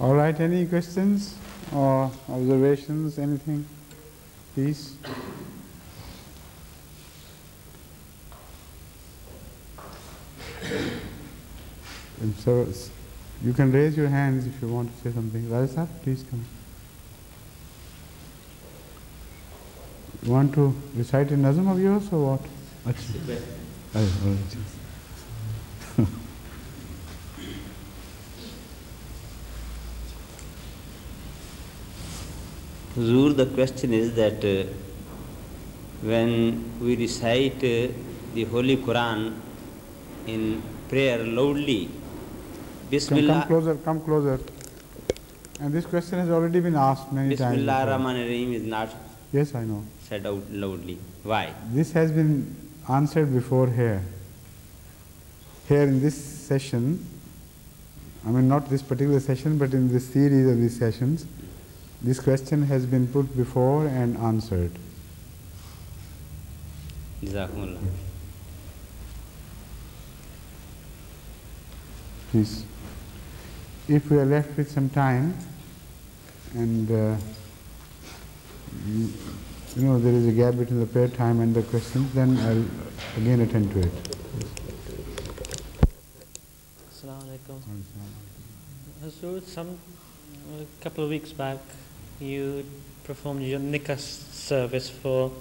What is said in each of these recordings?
All right, any questions or observations, anything? Please. And so you can raise your hands if you want to say something. Rajasar, please come. You want to recite a nazm of yours or what? Achha. Oh, all right. Huzur, the question is that uh, when we recite uh, the Holy Quran in prayer loudly, Come, come closer, come closer. And this question has already been asked many times. Bismillah. Rahman Rahim is not Yes, I know. said out loudly. Why? This has been answered before here. Here in this session, I mean not this particular session, but in this series of these sessions, this question has been put before and answered. Jazakumullah. Please. If we are left with some time, and uh, you, you know there is a gap between the prayer time and the questions, then I'll again attend to it. Assalamu alaikum. Hazur, some a couple of weeks back, you performed your nikah service for,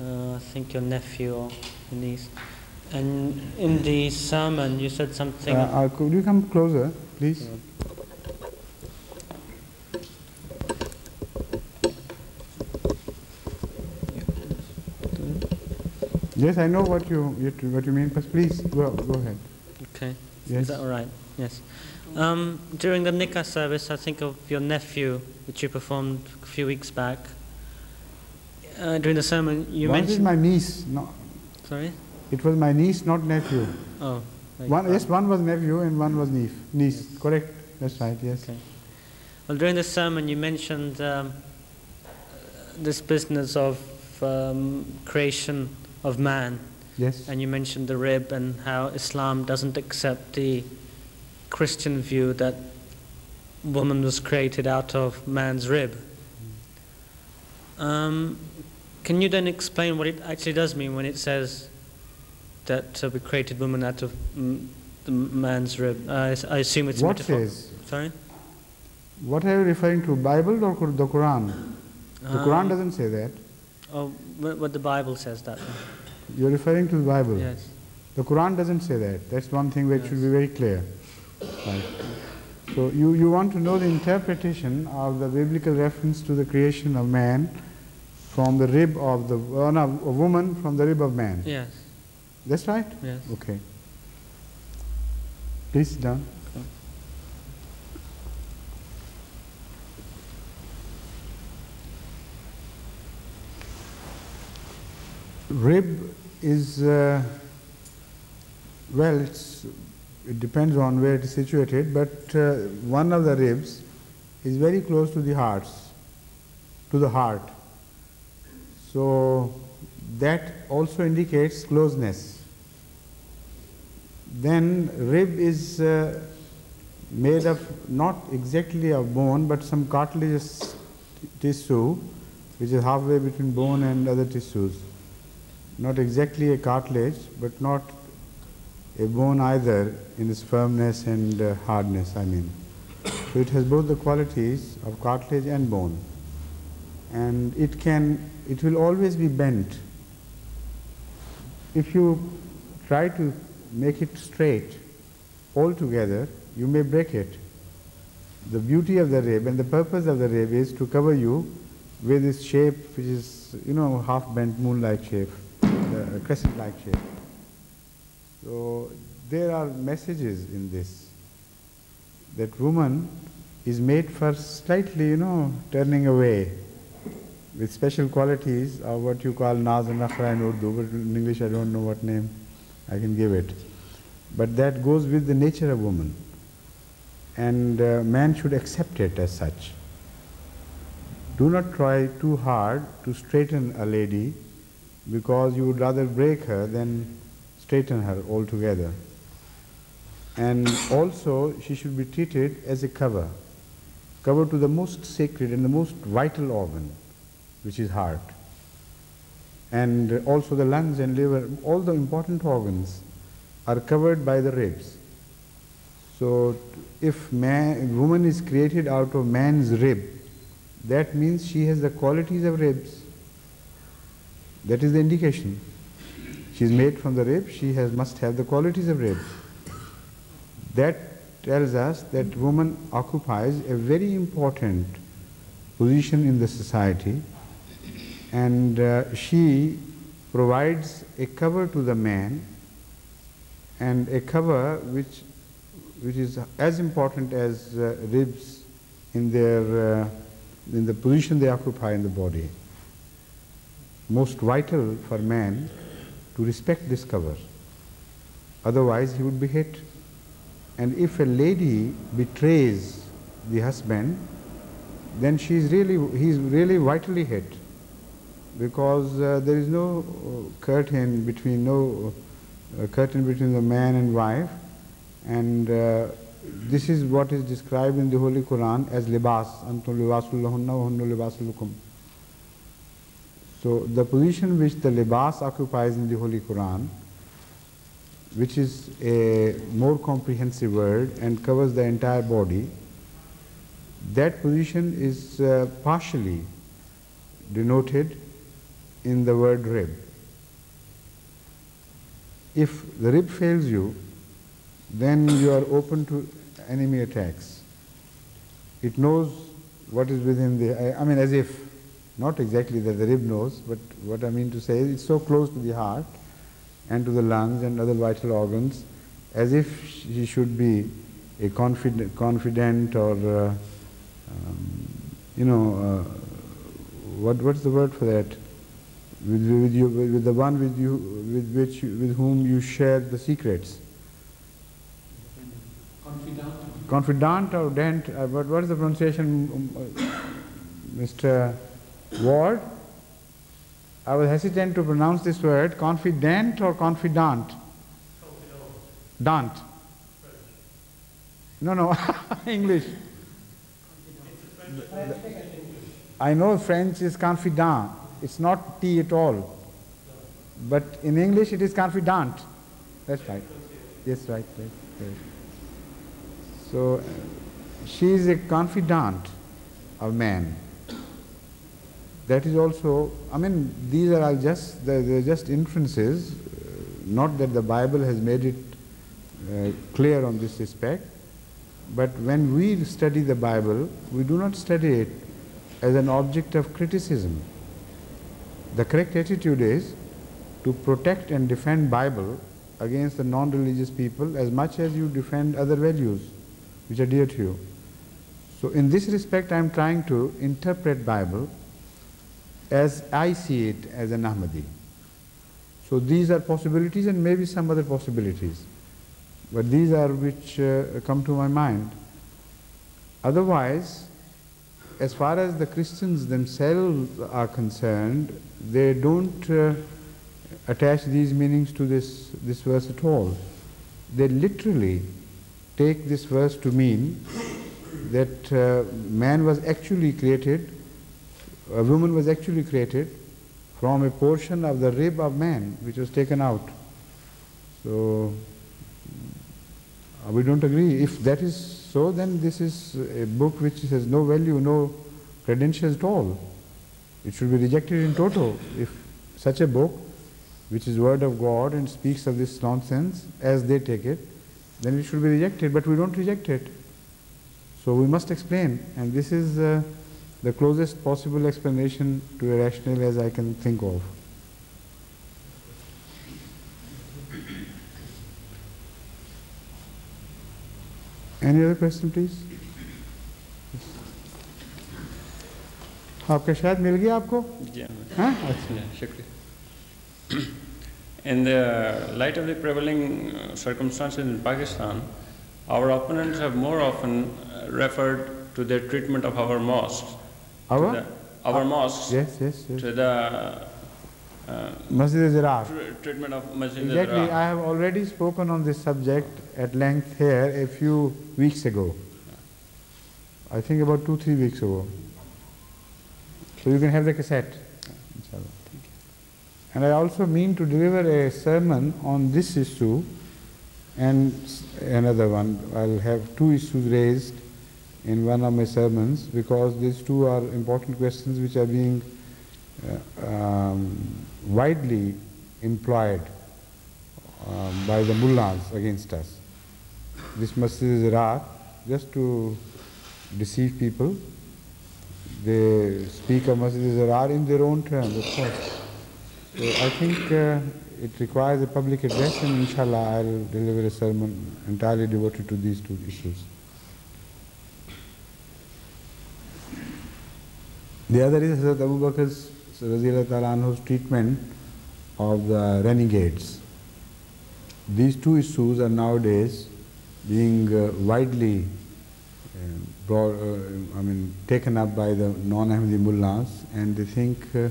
uh, I think your nephew or niece, and in the sermon you said something. Uh, uh, could you come closer, please? Yes, I know what you you- what you mean, but please go go ahead. Okay. Yes. Is that all right? Yes. Um, during the nikah service, I think of your nephew, which you performed a few weeks back. Uh, during the sermon, you One mentioned. my niece. No, Sorry. it was my niece, not nephew. Oh. One yes, one was nephew and one was niece. Niece, correct? That's right. Yes. Okay. Well, during the sermon, you mentioned um, this business of um, creation of man, Yes. and you mentioned the rib and how Islam doesn't accept the Christian view that woman was created out of man's rib. Um, can you then explain what it actually does mean when it says that uh, we created woman out of the man's rib? Uh, I I assume it's a What metaphor. says? Sorry. What are you referring to? Bible or the Quran? The Quran Um, doesn't say that. Oh, what the Bible says that. You're referring to the Bible. Yes. The Quran doesn't say that. That's one thing which should be very clear. Right. So you, you want to know the interpretation of the biblical reference to the creation of man from the rib of the uh, no, a woman from the rib of man. Yes. That's right? Yes. Okay. Please sit down. Rib is, uh, well, it's, it depends on where it is situated, but uh, one of the ribs is very close to the hearts, to the heart. So that also indicates closeness. Then rib is uh, made of not exactly of bone but some cartilaginous tissue which is halfway between bone and other tissues. Not exactly a cartilage but not a bone either in its firmness and uh, hardness I mean. So it has both the qualities of cartilage and bone and it can it will always be bent if you try to make it straight altogether, you may break it. The beauty of the rib and the purpose of the rib is to cover you with this shape which is, you know, half bent moon-like shape, uh, crescent-like shape. So there are messages in this that woman is made for slightly, you know, turning away with special qualities of what you call Naz and Nakhra in Urdu, but in English I don't know what name I can give it. But that goes with the nature of woman. And uh, man should accept it as such. Do not try too hard to straighten a lady because you would rather break her than straighten her altogether. And also, she should be treated as a cover, cover to the most sacred and the most vital organ, which is heart. And also the lungs and liver, all the important organs are covered by the ribs. So if man, woman is created out of man's rib, that means she has the qualities of ribs. That is the indication. She is made from the rib, she has, must have the qualities of rib. That tells us that woman occupies a very important position in the society and uh, she provides a cover to the man and a cover which, which is as important as uh, ribs in, their, uh, in the position they occupy in the body. Most vital for man to respect this cover. Otherwise, he would be hit. And if a lady betrays the husband, then she is really, he is really vitally hit because uh, there is no uh, curtain between no uh, curtain between the man and wife, and uh, this is what is described in the Holy Quran as libas, antum libasullahunna wa hunnu libasulukum. So the position which the libas occupies in the Holy Quran, which is a more comprehensive word and covers the entire body, that position is uh, partially denoted in the word rib. If the rib fails you, then you are open to enemy attacks. It knows what is within the, I mean, as if, not exactly that the rib knows, but what I mean to say is it's so close to the heart and to the lungs and other vital organs, as if she should be a confident, confident or, uh, um, you know, uh, what, what's the word for that? with, with, you, with the one with, you, with, which, with whom you share the secrets. Confidant. Confidant or dent, uh, what, what is the pronunciation, um, Mr. Ward? I was hesitant to pronounce this word, confident or confidant? Dant. No, no, English. I know French is confidant. It's not T at all. But in English it is confidant. That's right. Yes, right, right, right. So she is a confidant of man. That is also, I mean, these are all just, they're, they're just inferences, uh, not that the Bible has made it uh, clear on this respect, but when we study the Bible, we do not study it as an object of criticism. The correct attitude is to protect and defend Bible against the non-religious people as much as you defend other values which are dear to you. So in this respect I am trying to interpret Bible as I see it as an Ahmadi. So these are possibilities and maybe some other possibilities. But these are which uh, come to my mind. Otherwise, as far as the Christians themselves are concerned, they don't uh, attach these meanings to this, this verse at all. They literally take this verse to mean that uh, man was actually created, a woman was actually created from a portion of the rib of man which was taken out. So uh, we don't agree. If that is so, then this is a book which has no value, no credentials at all. It should be rejected in toto. If such a book, which is word of God and speaks of this nonsense as they take it, then it should be rejected, but we don't reject it. So we must explain, and this is uh, the closest possible explanation to a rationale as I can think of. Any other question, please? आपका शायद मिल गया आपको हाँ अच्छा शुक्रिया In the light of the prevailing uh, circumstances in Pakistan, our opponents have more often uh, referred to their treatment of our mosques. our? the- Our mosques. Yes, yes, yes. To the uh, Masjid tr- treatment of Masjid Exactly. I have already spoken on this subject at length here a few weeks ago. I think about two, three weeks ago. So you can have the cassette. Inshallah. Thank you. And I also mean to deliver a sermon on this issue and another one. I'll have two issues raised in one of my sermons because these two are important questions which are being uh, um, widely employed um, by the mullahs against us. This masjid is Zarar just to deceive people. They speak of masjid is Zarar in their own terms, of course. So I think uh, it requires a public address and inshallah I'll deliver a sermon entirely devoted to these two issues. The other is Hazrat Abu Bakr's treatment of the renegades. These two issues are nowadays being uh, widely uh, brought, uh, I mean, taken up by the non-Ahmadi mullahs and they think uh,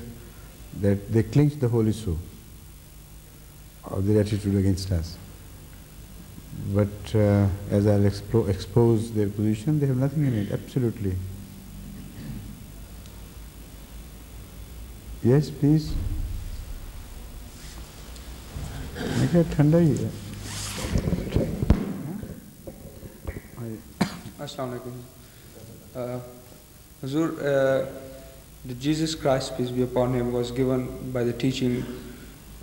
that they clinch the whole issue of their attitude against us. But uh, as I'll expo expose their position, they have nothing in it, absolutely. Yes, please. देखिए ठंडा ही है Assalamu alaikum. Uh, Hazur, uh, the Jesus Christ, peace be upon him, was given by the teaching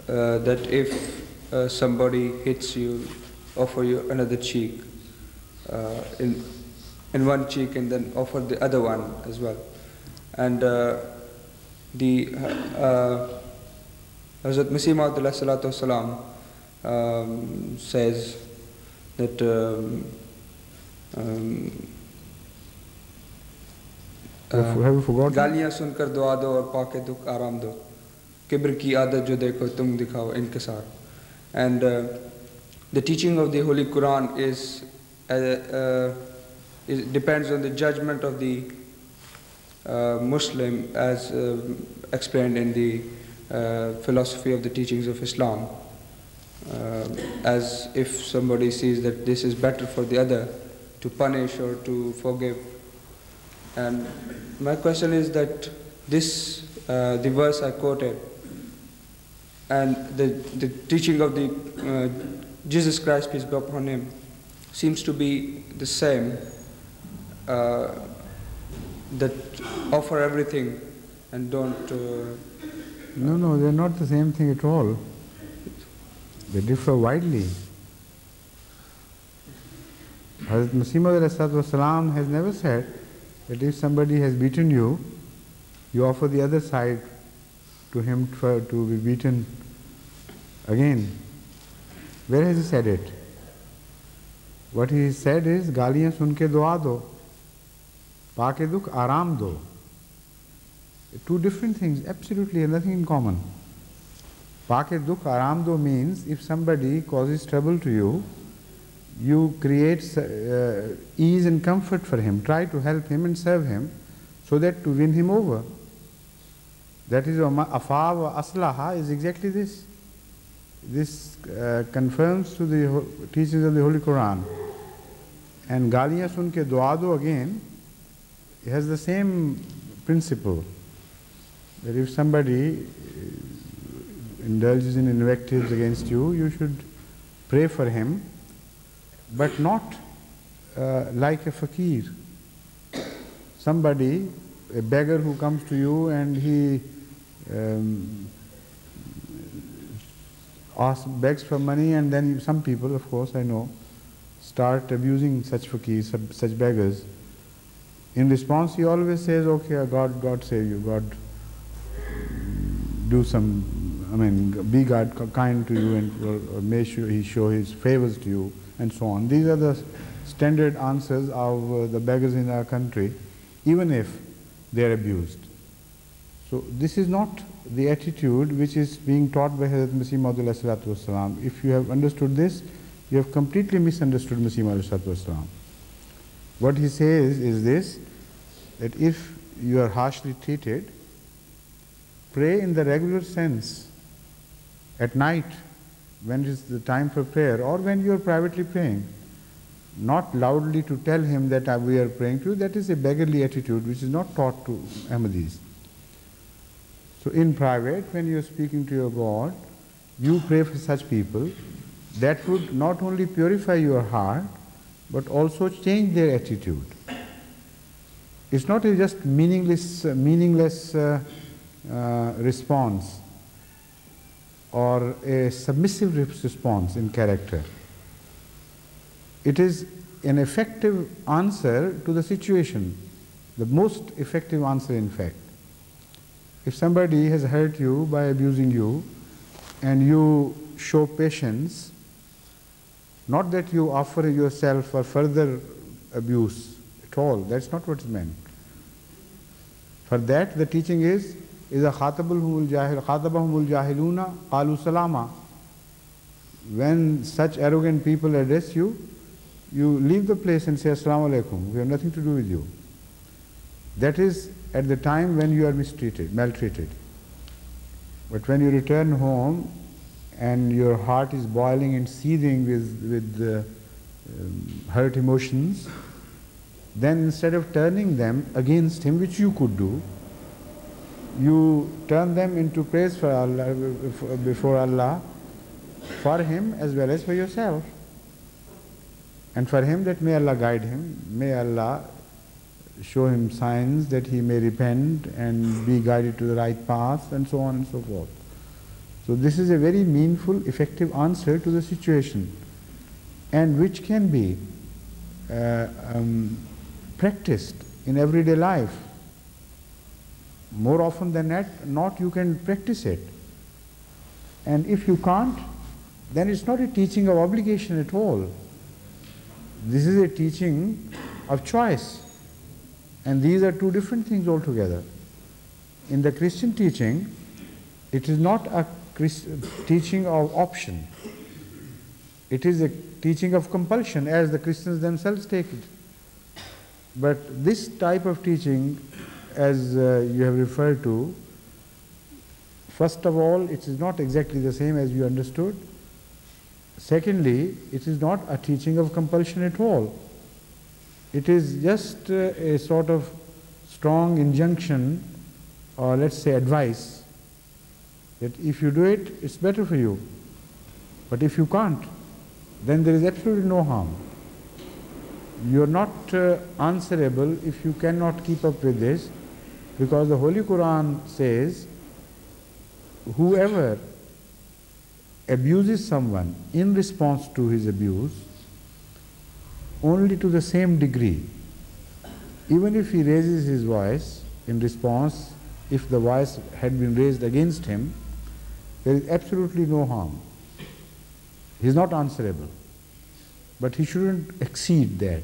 uh, that if uh, somebody hits you, offer you another cheek uh, in, in one cheek and then offer the other one as well. And uh, the uh, Hazrat Masih Maud um, says that um, um, गालियाँ सुनकर दुआ दो और पाके दुख आराम दो किब्र की आदत जो देखो तुम दिखाओ इनकसार and uh, the teaching of the Holy Quran is, uh, uh, it depends on Muslim as uh, explained in the uh, philosophy of the teachings of Islam. as if somebody sees that this is better for the other, to punish or to forgive. And my question is that this, uh, the verse I quoted, and the, the teaching of the uh, Jesus Christ, peace be upon him, seems to be the same, uh, that offer everything and don't. Uh, no, no, they're not the same thing at all. They differ widely. Hazrat Masih Maud salam has never said that if somebody has beaten you, you offer the other side to him for, to be beaten again. Where has he said it? What he said is, galiyan sunke dua do. Pake Eduk Aram Do. Two different things, absolutely nothing in common. Pake Eduk Aram Do means if somebody causes trouble to you, you create uh, ease and comfort for him, try to help him and serve him so that to win him over. That is, afav aslaha is exactly this. This uh, confirms to the teachings of the Holy Quran. And galiya sun ke dua do again, has the same principle. That if somebody indulges in invectives against you, you should pray for him, but not uh, like a fakir. Somebody, a beggar who comes to you and he um, asks, begs for money, and then some people, of course, I know, start abusing such fakirs, such beggars. In response, he always says, "Okay, God, God save you. God, do some I mean, be God kind to you and may He show His favors to you and so on. These are the standard answers of uh, the beggars in our country, even if they are abused. So this is not the attitude which is being taught by Hazrat Masih Maud If you have understood this, you have completely misunderstood Masih Maud What he says is this, that if you are harshly treated, pray in the regular sense at night when it is the time for prayer or when you are privately praying, not loudly to tell him that uh, we are praying to you, that is a beggarly attitude which is not taught to Ahmadis. So in private, when you are speaking to your God, you pray for such people. That would not only purify your heart, but also change their attitude. It's not a just meaningless, uh, meaningless uh, response or a submissive response in character. It is an effective answer to the situation, the most effective answer, in fact. If somebody has hurt you by abusing you and you show patience, not that you offer yourself for further abuse all That's not what's meant. For that, the teaching is, is a khatabahumul jahil, khatabahumul jahiluna qalu salama. When such arrogant people address you, you leave the place and say assalamu alaikum. We have nothing to do with you. That is at the time when you are mistreated, maltreated. But when you return home and your heart is boiling and seething with, with uh, um, hurt emotions, then instead of turning them against him which you could do you turn them into praise for Allah, before Allah, for him as well as for yourself. And for him that may Allah guide him, may Allah show him signs that he may repent and be guided to the right path and so on and so forth. So this is a very meaningful, effective answer to the situation and which can be uh, um, practiced in everyday life more often than that, not you can practice it. And if you can't, then it's not a teaching of obligation at all. This is a teaching of choice. And these are two different things altogether. In the Christian teaching, it is not a Christ teaching of option. It is a teaching of compulsion, as the Christians themselves take it. But this type of teaching as uh, you have referred to, first of all, it is not exactly the same as you understood. Secondly, it is not a teaching of compulsion at all. It is just uh, a sort of strong injunction, or let's say advice, that if you do it, it's better for you. But if you can't, then there is absolutely no harm. You are not uh, answerable if you cannot keep up with this because the Holy Quran says, whoever abuses someone in response to his abuse, only to the same degree, even if he raises his voice in response, if the voice had been raised against him, there is absolutely no harm. He is not answerable. But he shouldn't exceed that,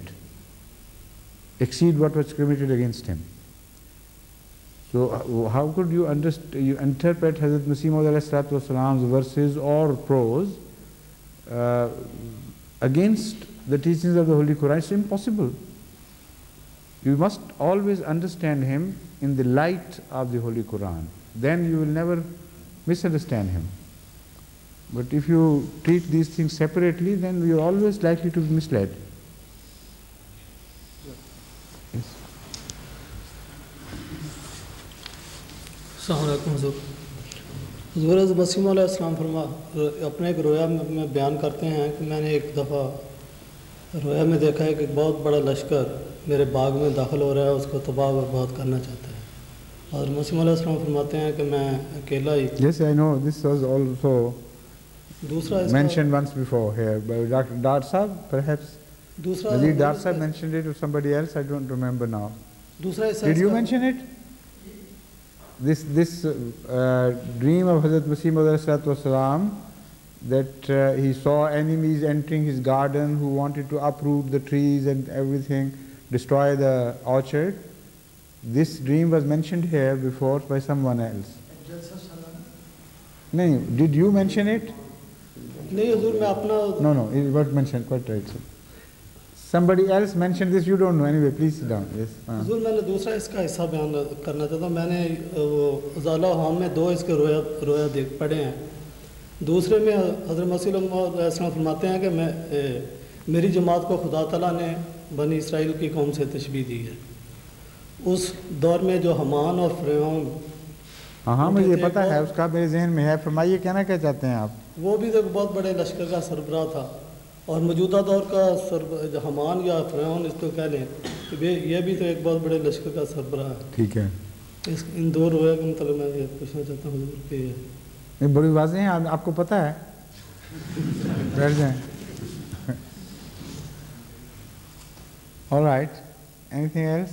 exceed what was committed against him. So uh, how could you, you interpret Hazrat Masih Maud's verses or prose uh, against the teachings of the Holy Quran? It's impossible. You must always understand him in the light of the Holy Quran. Then you will never misunderstand him. But if you treat these things separately, then you are always likely to be misled. Yes. حضور حضور وسیم علیہ السلام فرما اپنے ایک رویا میں بیان کرتے ہیں کہ میں نے ایک دفعہ رویا میں دیکھا ہے کہ ایک بہت بڑا لشکر میرے باغ میں داخل ہو رہا ہے اس کو تباہ برباد کرنا چاہتا ہے اور مسیم علیہ السلام فرماتے ہیں کہ میں اکیلا ہی yes, I know. This was also mentioned once before here by Dr. Dar Saab, perhaps. Najib Dar Saab mentioned it to somebody else, I don't remember now. Did you mention it? This, this uh, dream of Hazrat Masih Salam that uh, he saw enemies entering his garden who wanted to uproot the trees and everything, destroy the orchard. This dream was mentioned here before by someone else. No, did you mention it? نہیں حضور میں اپنا mentioned quite right, sir. somebody else mentioned this you don't know. Anyway please sit down. Yes حضور میں نے دوسرا اس کا حصہ بیان کرنا چاہتا ہوں. میں نے ازالہ میں دو اس کے رویا رویا دیکھ پڑے ہیں۔ دوسرے میں حضرت مسیح علیہ السلام فرماتے ہیں کہ میں میری جماعت کو خدا تعالیٰ نے بنی اسرائیل کی قوم سے تشبیح دی ہے۔ اس دور میں جو حمان اور فرعون ہاں ہاں مجھے پتہ ہے اس کا میرے ذہن میں ہے فرمائیے کہنا کیا چاہتے ہیں آپ؟ وہ بھی ایک بہت بڑے لشکر کا سربراہ تھا اور موجودہ دور کا حمان یا فرعون اس کو کہہ لیں کہ یہ بھی تو ایک بہت بڑے لشکر کا سربراہ ہے۔ ٹھیک ہے۔ اس ان دو رویا کے مطلب میں یہ پوچھنا چاہتا ہوں حضور کہ یہ بڑی واضح ہیں آپ کو پتہ ہے؟ بیٹھ جائیں۔ All right. Anything else?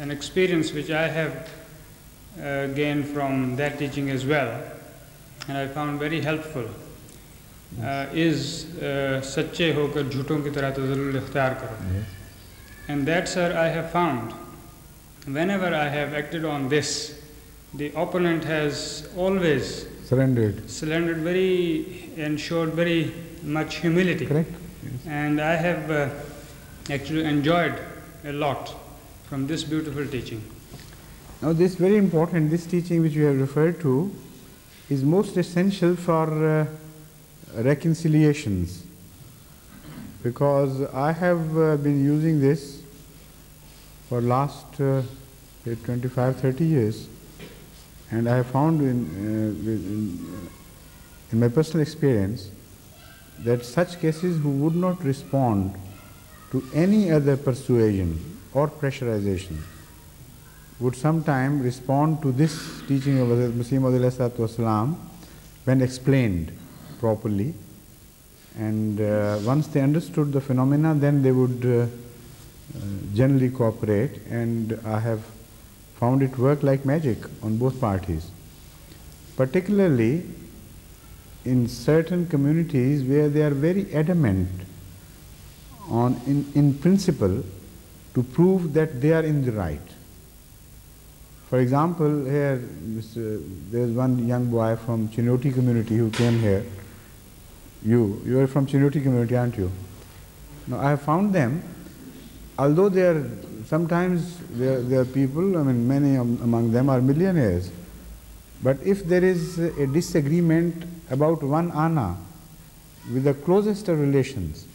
an experience which I have uh, gained from that teaching as well, and I found very helpful, uh, is uh, सच्चे होकर झूठों की तरह तजल्लुल इख्तियार करो And that, sir, I have found. Whenever I have acted on this, the opponent has always Surrendered. surrendered very and showed very much humility. Correct? And I have uh, actually enjoyed a lot from this beautiful teaching. Now, this very important, this teaching which you have referred to is most essential for uh, reconciliations because I have uh, been using this for last uh, 25 30 years and I have found in, uh, in, in my personal experience that such cases who would not respond to any other persuasion or pressurization would sometime respond to this teaching of Masih Wasalam when explained properly. And uh, once they understood the phenomena, then they would uh, uh, generally cooperate. And I have found it work like magic on both parties. Particularly in certain communities where they are very adamant on, in, in principle, to prove that they are in the right. For example, here Mr. there's one young boy from Chinioti community who came here. You, you are from Chinioti community, aren't you? Now I have found them, although they are sometimes they are, are people, I mean many among them are millionaires. But if there is a disagreement about one ana with the closest of relations,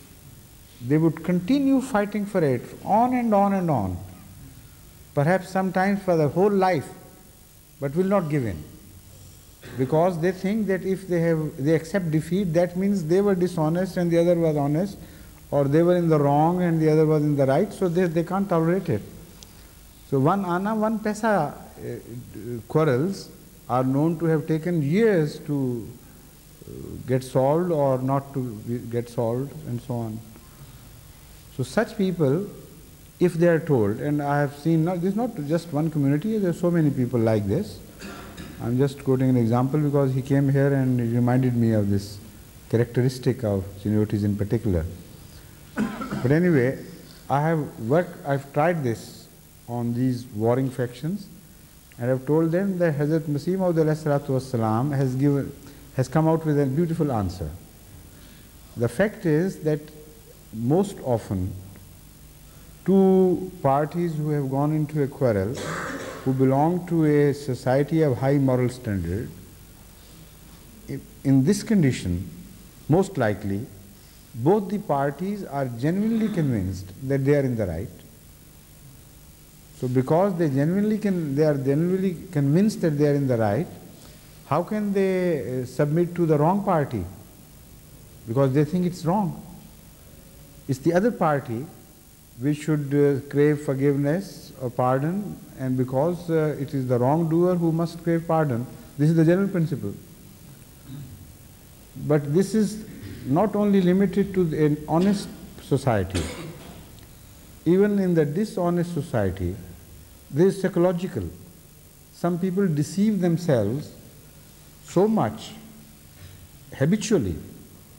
they would continue fighting for it on and on and on perhaps sometimes for the whole life, but will not give in. Because they think that if they have they accept defeat, that means they were dishonest and the other was honest, or they were in the wrong and the other was in the right, so they, they can't tolerate it. So one ana, one pesa uh, quarrels are known to have taken years to uh, get solved or not to get solved and so on. So such people if they are told, and I have seen, not, this is not just one community, there are so many people like this. I'm just quoting an example because he came here and he reminded me of this characteristic of Chiniotis in particular. But anyway, I have worked, I've tried this on these warring factions and I've told them that Hazrat Masih Maud has given, has come out with a beautiful answer. The fact is that most often two parties who have gone into a quarrel, who belong to a society of high moral standard, in this condition, most likely, both the parties are genuinely convinced that they are in the right. So because they genuinely can, they are genuinely convinced that they are in the right, how can they uh, submit to the wrong party? Because they think it's wrong. It's the other party which should uh, crave forgiveness or pardon, and because uh, it is the wrongdoer who must crave pardon. This is the general principle. But this is not only limited to an honest society. Even in the dishonest society, this is psychological. Some people deceive themselves so much habitually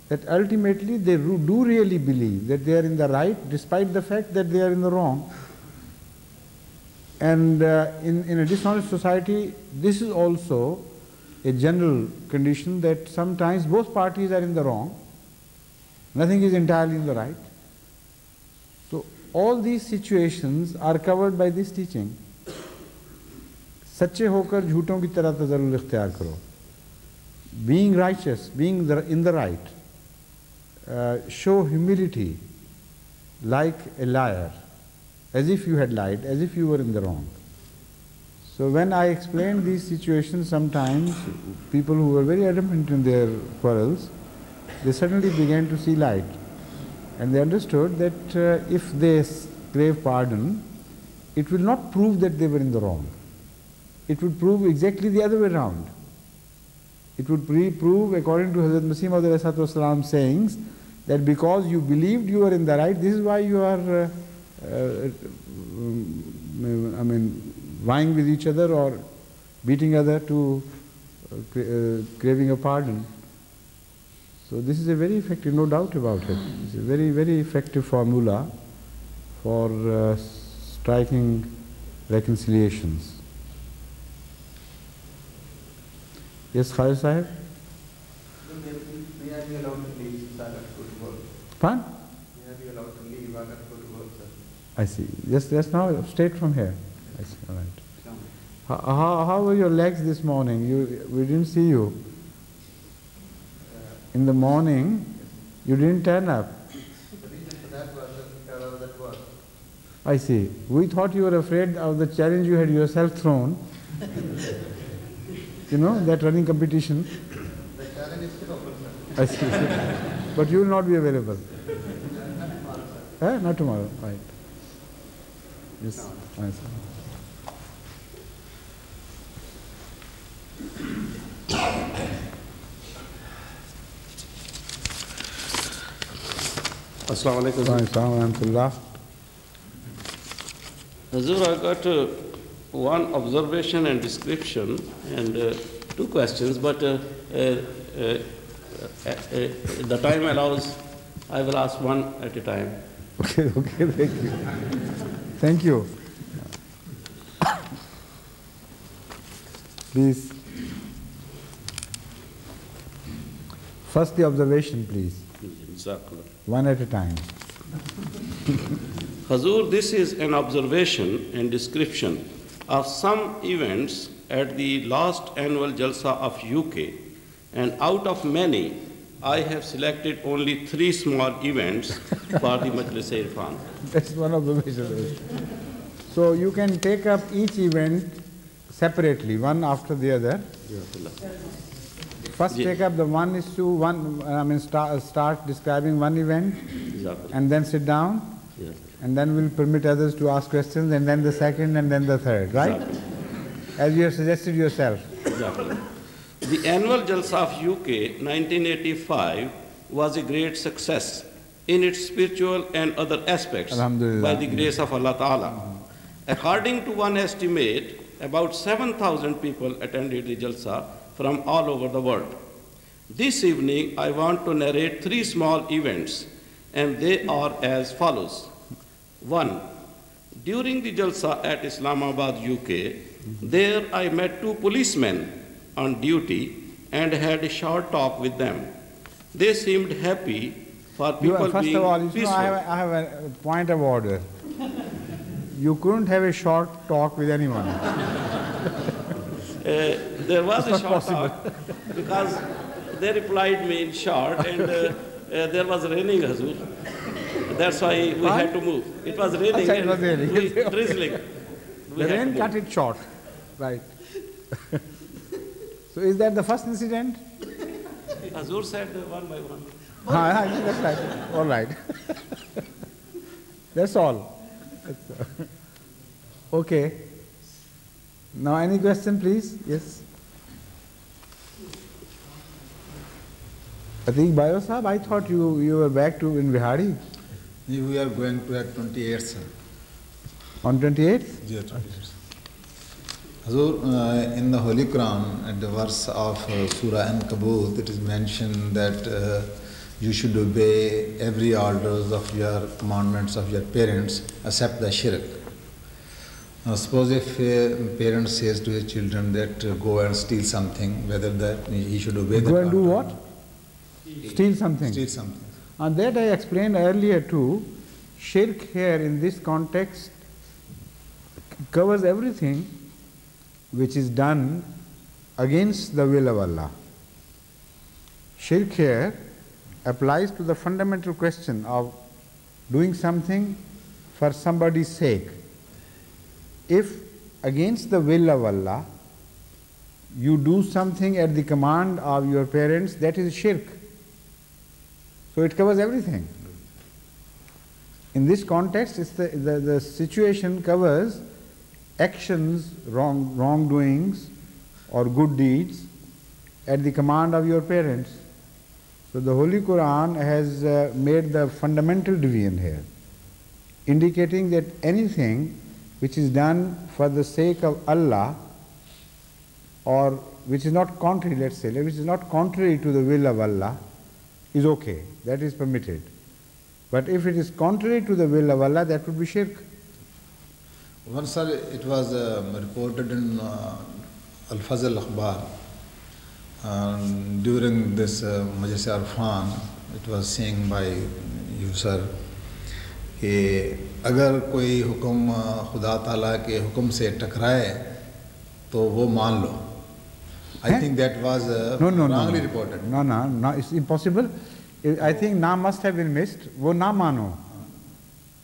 that ultimately they ru- do really believe that they are in the right despite the fact that they are in the wrong. And uh, in, in a dishonest society, this is also a general condition that sometimes both parties are in the wrong, nothing is entirely in the right. So, all these situations are covered by this teaching. सच्चे होकर झूठों की तरह तजरुल इख्तियार करो being righteous, being the, in the right, uh, show humility like a liar, as if you had lied, as if you were in the wrong. So when I explained these situations, sometimes people who were very adamant in their quarrels, they suddenly began to see light. And they understood that uh, if they crave pardon, it will not prove that they were in the wrong. It would prove exactly the other way around. It would prove, according to Hazrat Masih Maud sayings, that because you believed you were in the right, this is why you are, uh, uh, um, I mean, vying with each other or beating other to uh, cra- uh, craving a pardon. So this is a very effective, no doubt about it. It's a very, very effective formula for uh, striking reconciliations. Yes, Khalid Sahib? May I be allowed to leave since I got to go to work? Fine? May I be allowed to leave? I got to go to work, sir. I see. Just, just now, straight from here. I see, all right. How, how, how were your legs this morning? You, we didn't see you. In the morning, you didn't turn up. The reason for that was that because I was at work. I see. We thought you were afraid of the challenge you had yourself thrown. you know, that running competition. The challenge is still open, sir. I see. but you will not be available. Eh? Not tomorrow, right. Yes. I see. Assalamu alaikum. Assalamu alaikum. Hazur, I got uh, one observation and description and uh, two questions, but uh, uh, uh, Uh, uh, the time allows, I will ask one at a time. Okay, okay, thank you. Thank you. Please. First, the observation, please. One at a time. Hazur, this is an observation and description of some events at the last annual Jalsa of UK, and out of many, I have selected only three small events for the Majlis Irfan. That's one observation. So you can take up each event separately, one after the other. First, take up the one is to one. I mean, start, start describing one event, and then sit down, Yes. and then we'll permit others to ask questions, and then the second, and then the third. Right? As you have suggested yourself. The annual Jalsa of UK 1985 was a great success in its spiritual and other aspects by the grace of Allah Ta'ala. According to one estimate, about 7,000 people attended the Jalsa from all over the world. This evening, I want to narrate three small events, and they are as follows. One, during the Jalsa at Islamabad, UK, there I met two policemen on duty and had a short talk with them. They seemed happy for You, people are- first being of all, you know. I have, a, I have a point of order. You couldn't have a short talk with anyone. Uh, there was a It's not short possible. talk because they replied me in short and uh, uh, there was raining Hazur. That's why we had to move. It was raining. Achha, it was raining. we- drizzling. We The rain cut it short. Right. so is that the first incident? Hazur said one by one. Ah, that's right. All right. That's all. That's all. Okay. Now, any question, please? Yes. Pratik Bayo Sahab, I thought you, you were back to in Vihari We are going to at 28th, sir. on 28th. Yeah, 28th. Hazur, uh, in the Holy Quran, at the verse of uh, Surah Ankabut, it is mentioned that uh, you should obey every orders of your commandments of your parents except the shirk. Now, suppose if a parent says to his children that uh, go and steal something, whether that he should obey Go that Go and do what? Steal something. Steal something. And that I explained earlier too. Shirk here in this context covers everything which is done against the will of Allah. Shirk here applies to the fundamental question of doing something for somebody's sake. If against the will of Allah you do something at the command of your parents, that is shirk. So it covers everything. In this context, the, the, the situation covers actions, wrong, wrongdoings, or good deeds at the command of your parents. So the Holy Quran has uh, made the fundamental division here, indicating that anything which is done for the sake of Allah or which is not contrary, let's say, which is not contrary to the will of Allah, is okay, that is permitted. But if it is contrary to the will of Allah, that would be shirk. One sir it was reported in in uh, during this Akhbar um, during this uh, Majlis Arfan, it was کہ اگر کوئی حکم خدا تعالیٰ کے حکم سے ٹکرائے تو وہ مان لو I think that was wrongly reported نا نا اٹس امپاسبل آئی تھنک نا مسٹ ہیو بن مسڈ وہ نہ مانو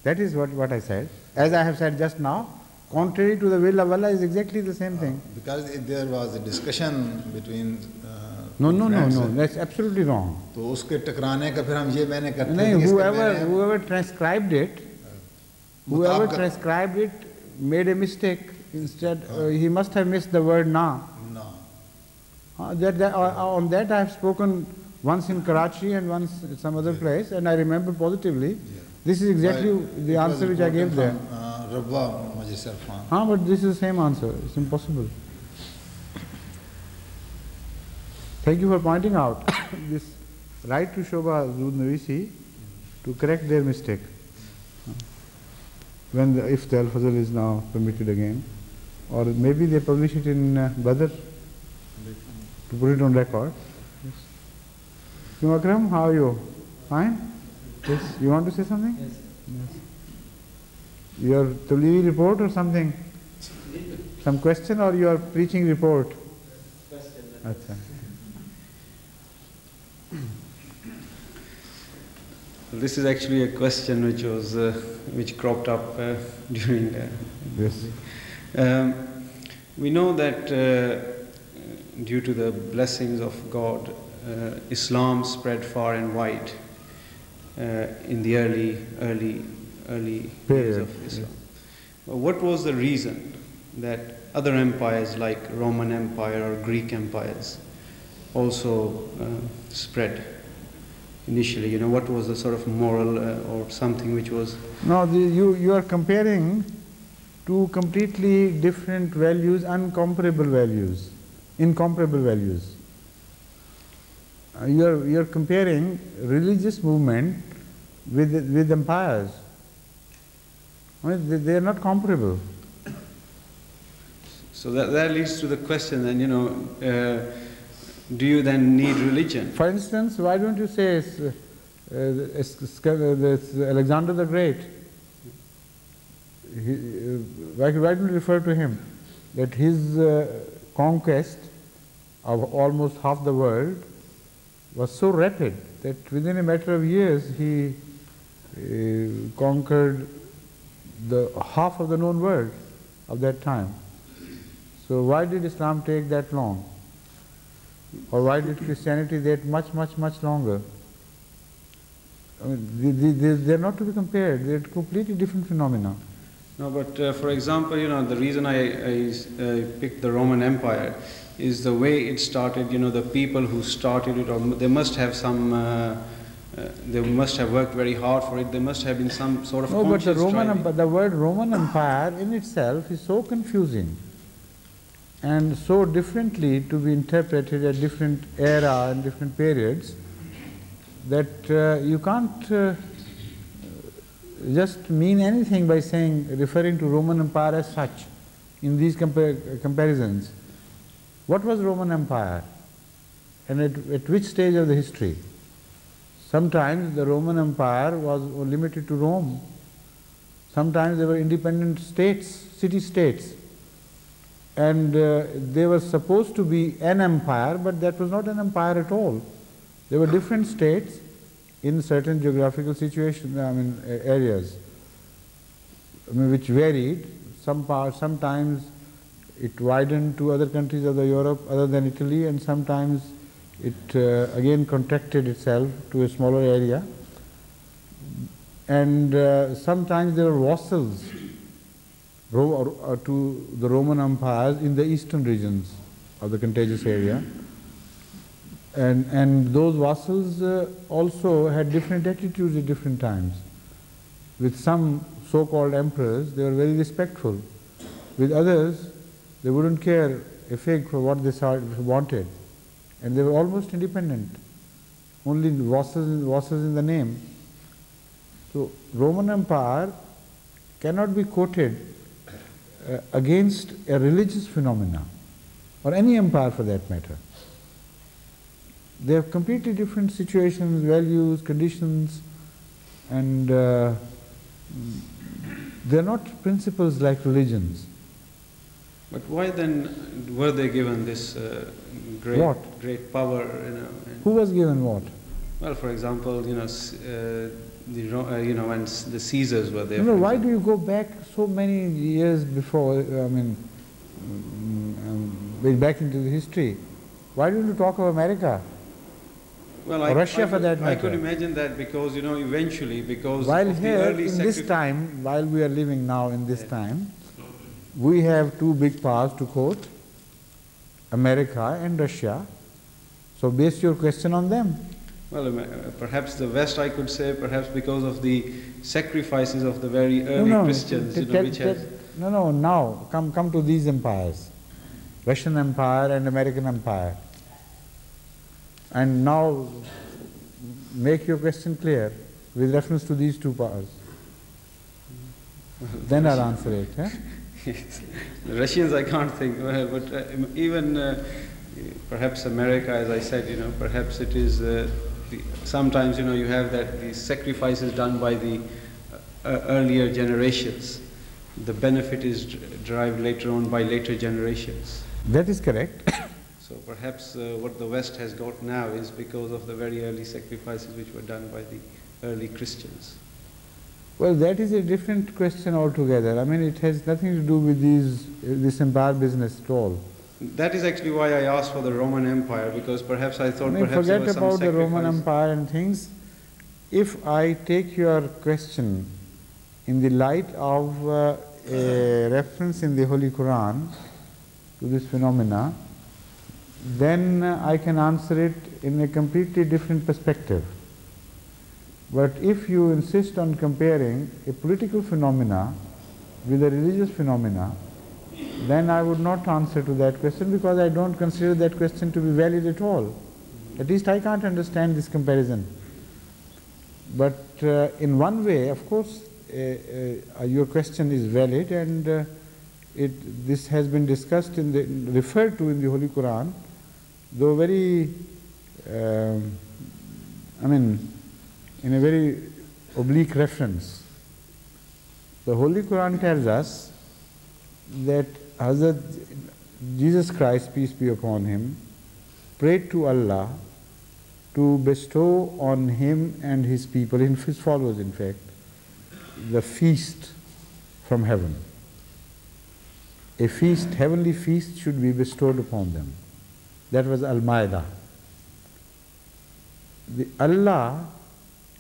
that is what what I said mano. That is what, what I said. As I have said just now, contrary to the will of Allah is exactly the same thing. Because it- there was a discussion between uh, No, no, no, friends, no, that's absolutely wrong. तो उसके टकराने का फिर हम ये मैंने करते नहीं, थे कि इसका whoever, मैंने- whoever transcribed it, whoever मुताबिक- transcribed it made a mistake. Instead, uh, he must have missed the word na. No. Uh, that, that, uh, on that I have spoken once in Karachi and once at some other place, and I remember positively. This is exactly the answer which I gave there. from, Uh, Rabwa Majlis Irfan. Huh, but this is the same answer. It's impossible. Thank you for pointing out this right to Shobha Zudnavisi to correct their mistake. When the, if the Al Fazl is now permitted again, or maybe they publish it in uh, Badr to put it on record. Yes. Akram, how are you? Fine? Yes. You want to say something? Yes. yes. Your Tablighi report or something? Some question or your preaching report? Question. Acha. This is actually a question which was uh, which cropped up uh, during. Uh, Yes. Um, we know that uh, due to the blessings of God, uh, Islam spread far and wide in the early, early, early years Period, of Islam. What was the reason that other empires like Roman Empire or Greek empires also uh, spread initially? You know, what was the sort of moral uh, or something which was No, the, you, you are comparing two completely different values, uncomparable values, incomparable values. Uh, you are, you are comparing religious movement with, with empires. I mean, they, they are not comparable. So that, that leads to the question then, you know, uh, do you then need religion? For instance, why don't you say uh, uh, this Alexander the Great? He, uh, why, why don't you refer to him? That his uh, conquest of almost half the world was so rapid that within a matter of years he uh, conquered the half of the known world of that time. So why did Islam take that long? Or why did Christianity take much, much, much longer? I mean, they, they, they're not to be compared. They're completely different phenomena. No, but uh, for example, you know, the reason I, I, I picked the Roman Empire is the way it started, you know, the people who started it, or they must have some, uh, uh, they must have worked very hard for it, there must have been some sort of No, but the Roman, striving. Empire, the word Roman Empire in itself is so confusing. and so differently to be interpreted at different era and different periods that uh, you can't uh, just mean anything by saying, referring to Roman Empire as such in these compar comparisons. What was Roman Empire? And at, at which stage of the history? Sometimes the Roman Empire was limited to Rome. Sometimes they were independent states, city-states. And uh, they were supposed to be an empire, but that was not an empire at all. There were different states in certain geographical situations, I mean areas, I mean, which varied. Some parts, sometimes it widened to other countries of the Europe other than Italy, and sometimes it uh, again contracted itself to a smaller area. And uh, sometimes there were vassals uh, to the Roman empires in the eastern regions of the contagious area. And, and those vassals uh, also had different attitudes at different times. With some so-called emperors, they were very respectful. With others, they wouldn't care a fig for what they wanted. And they were almost independent. Only vassals, in the name. So, Roman Empire cannot be quoted uh, against a religious phenomena, or any empire for that matter. They have completely different situations, values, conditions, and uh, they're not principles like religions. But why then were they given this uh, great, what? great power? You know, Who was given what? Well, for example, you know, uh, the uh, you know when the Caesars were there. No, why do you go back so many years before? I mean, um, back into the history. Why don't you talk of America? Well, I, Russia I, for that matter. I could imagine that because, you know, eventually, because while here, in this time, while we are living now in this time, we have two big powers to quote, America and Russia. So base your question on them. Well, uh, perhaps the West, I could say, perhaps because of the sacrifices of the very early no, no, Christians, you know, which has... No, no, now, come, come to these empires, Russian Empire and American Empire. And now make your question clear with reference to these two powers. then I'll answer it. Eh? The Russians I can't think, but uh, even uh, perhaps America, as I said, you know, perhaps it is, uh, the, sometimes, you know, you have that the sacrifices done by the uh, earlier generations. The benefit is derived later on by later generations. That is correct. So perhaps uh, what the West has got now is because of the very early sacrifices which were done by the early Christians. Well, that is a different question altogether. I mean, it has nothing to do with these, this empire business at all. That is actually why I asked for the Roman Empire, because perhaps I thought I mean, perhaps forget about the Roman. Empire and things. If I take your question in the light of uh, a reference in the Holy Quran to this phenomena, then I can answer it in a completely different perspective. But if you insist on comparing a political phenomena with a religious phenomena, then I would not answer to that question because I don't consider that question to be valid at all. At least I can't understand this comparison. But uh, in one way, of course, uh, uh, your question is valid and uh, it, this has been discussed in the, referred to in the Holy Quran though very, um, I mean, in a very oblique reference. The Holy Quran tells us that Hazrat Jesus Christ, peace be upon him, prayed to Allah to bestow on him and his people, in his followers in fact, the feast from heaven. A feast, heavenly feast should be bestowed upon them. That was Al-Ma'idah. The Allah,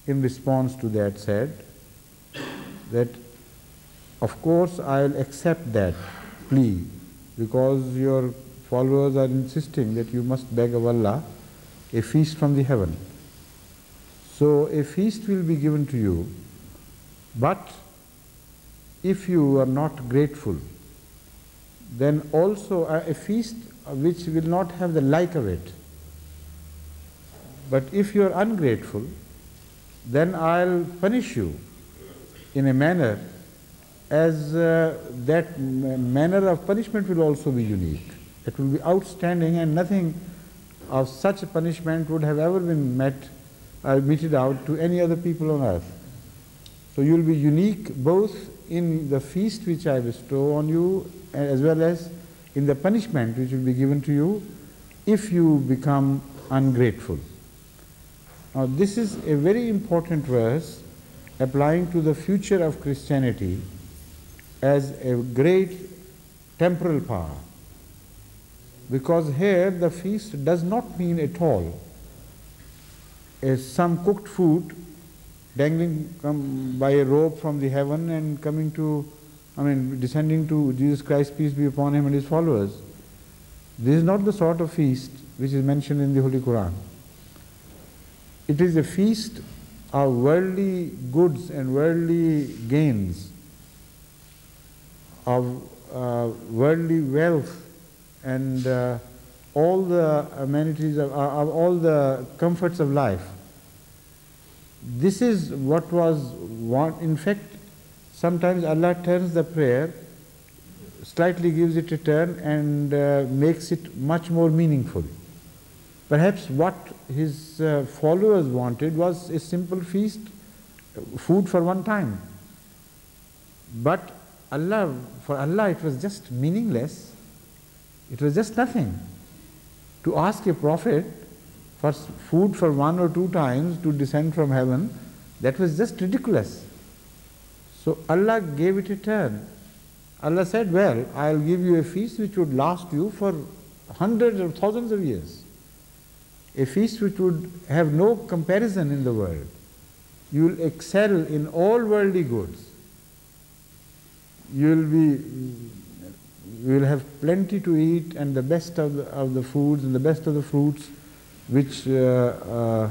in response to that, said that, of course, I'll accept that plea because your followers are insisting that you must beg of Allah a feast from the heaven. So a feast will be given to you, but if you are not grateful, then also a, a feast which will not have the like of it. But if you are ungrateful, then I'll punish you in a manner as uh, that manner of punishment will also be unique. It will be outstanding and nothing of such a punishment would have ever been met or meted out to any other people on earth. So you will be unique both in the feast which I bestow on you as well as in the punishment which will be given to you if you become ungrateful. Now this is a very important verse applying to the future of Christianity as a great temporal power. Because here the feast does not mean at all some cooked food dangling by a rope from the heaven and coming to, I mean, descending to Jesus Christ, peace be upon him and his followers. This is not the sort of feast which is mentioned in the Holy Quran. It is a feast of worldly goods and worldly gains, of uh, worldly wealth and uh, all the amenities of, of all the comforts of life. This is what was want. In fact, sometimes Allah turns the prayer, slightly gives it a turn and uh, makes it much more meaningful. Perhaps what his uh, followers wanted was a simple feast, food for one time. But Allah, for Allah, it was just meaningless. It was just nothing. To ask a prophet for food for one or two times to descend from heaven, that was just ridiculous. So Allah gave it a turn. Allah said, Well, I'll give you a feast which would last you for hundreds or thousands of years. A feast which would have no comparison in the world. You will excel in all worldly goods. You will be you will have plenty to eat and the best of the, of the foods and the best of the fruits which uh, uh,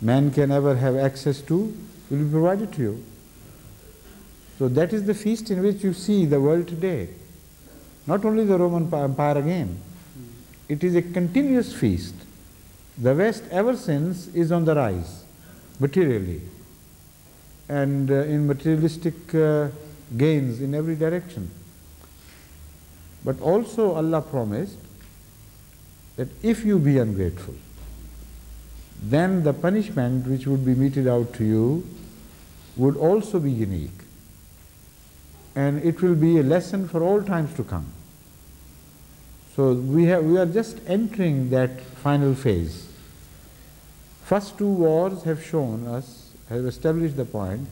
man can ever have access to will be provided to you. So that is the feast in which you see the world today. Not only the Roman Empire again. It is a continuous feast. The West ever since is on the rise, materially, and uh, in materialistic uh, gains in every direction. But also Allah promised that if you be ungrateful, then the punishment which would be meted out to you would also be unique. And it will be a lesson for all times to come. So we, have, we are just entering that final phase. First two wars have shown us, have established the point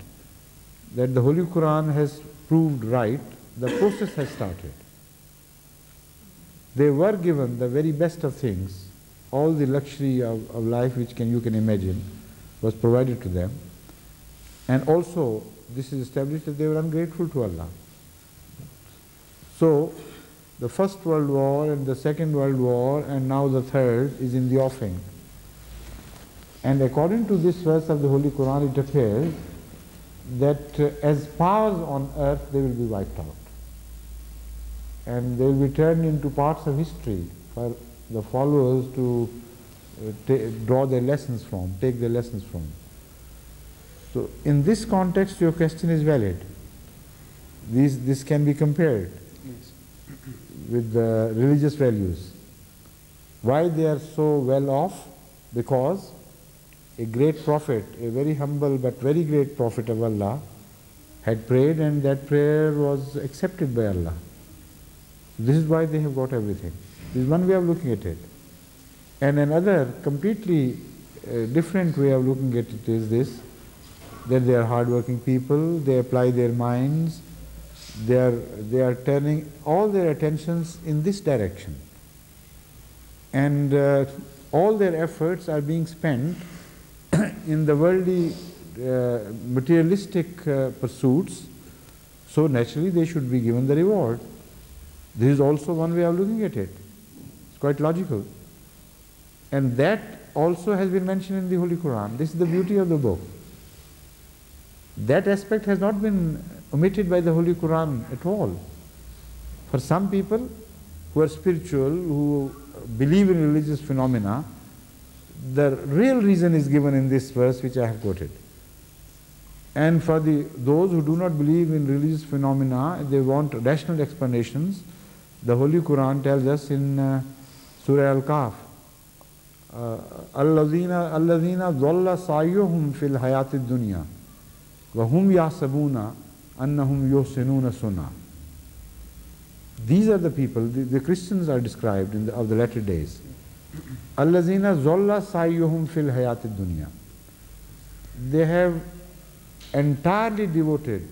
that the Holy Quran has proved right, the process has started. They were given the very best of things all the luxury of, of life which can, you can imagine was provided to them. And also, this is established that they were ungrateful to Allah. So, the First World War and the Second World War and now the third is in the offing. And according to this verse of the Holy Quran, it appears that uh, as powers on earth, they will be wiped out. And they will be turned into parts of history for the followers to uh, draw their lessons from, take their lessons from. So in this context, your question is valid. These, this can be compared yes. with the religious values. Why they are so well off? Because a great prophet, a very humble but very great prophet of Allah, had prayed and that prayer was accepted by Allah. This is why they have got everything. This is one way of looking at it. And another completely uh, different way of looking at it is this, that they are hardworking people, they apply their minds, they are, they are turning all their attentions in this direction. And uh, all their efforts are being spent in the worldly uh, materialistic uh, pursuits, so naturally they should be given the reward. This is also one way of looking at it. It's quite logical. And that also has been mentioned in the Holy Quran. This is the beauty of the book. That aspect has not been omitted by the Holy Quran at all. For some people, who are spiritual, who believe in religious phenomena, the real reason is given in this verse which I have quoted. And for the, those who do not believe in religious phenomena, they want rational explanations. The Holy Quran tells us in uh, Surah Al-Kahf, الذين الذين ضل سعيهم في الحياة الدنيا وهم يحسبون أنهم يحسنون سنة These are the people, the, the Christians are described in the, of the latter days. Allazina zolla sayyuhum fil hayati dunya. They have entirely devoted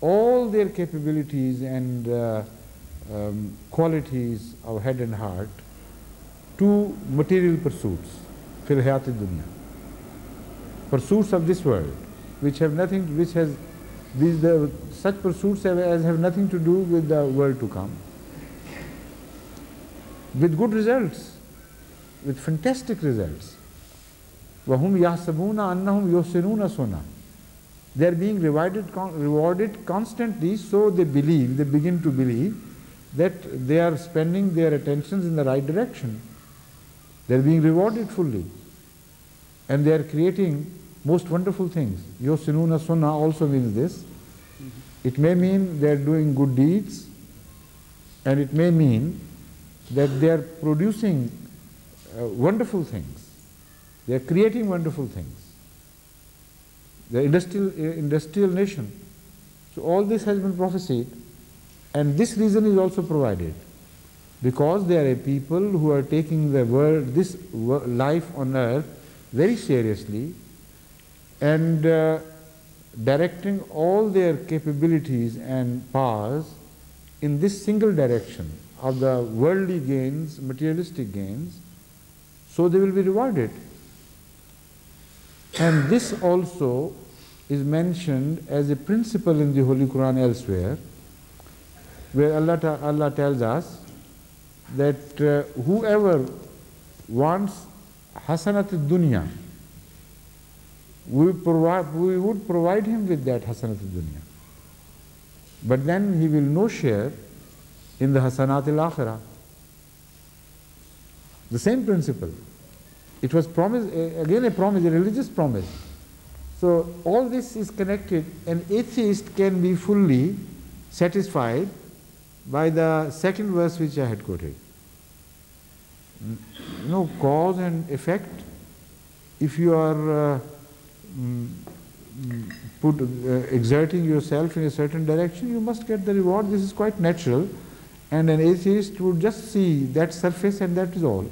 all their capabilities and uh, um, qualities of head and heart to material pursuits, fil hayati dunya. Pursuits of this world, which have nothing, which has, these, the, such pursuits have, as have nothing to do with the world to come. With good results with fantastic results. وَهُمْ يَحْسَبُونَ أَنَّهُمْ يُحْسِنُونَ سُنَّ They are being rewarded, rewarded constantly, so they believe, they begin to believe that they are spending their attentions in the right direction. They are being rewarded fully. And they are creating most wonderful things. Yosinuna Sunna also means this. It may mean they are doing good deeds, and it may mean that they are producing uh, wonderful things. They are creating wonderful things. The industrial, uh, industrial nation. So all this has been prophesied, and this reason is also provided because they are a people who are taking the world, this life on earth very seriously and uh, directing all their capabilities and powers in this single direction of the worldly gains, materialistic gains, so they will be rewarded. And this also is mentioned as a principle in the Holy Quran elsewhere, where Allah, Allah tells us that uh, whoever wants hasanat dunya, we, we would provide him with that hasanat dunya. But then he will no share in the hasanat al akhirah. The same principle. It was promised, again a promise, a religious promise. So all this is connected. An atheist can be fully satisfied by the second verse which I had quoted. You know, cause and effect. If you are uh, mm, put, uh, exerting yourself in a certain direction, you must get the reward. This is quite natural. And an atheist would just see that surface and that is all.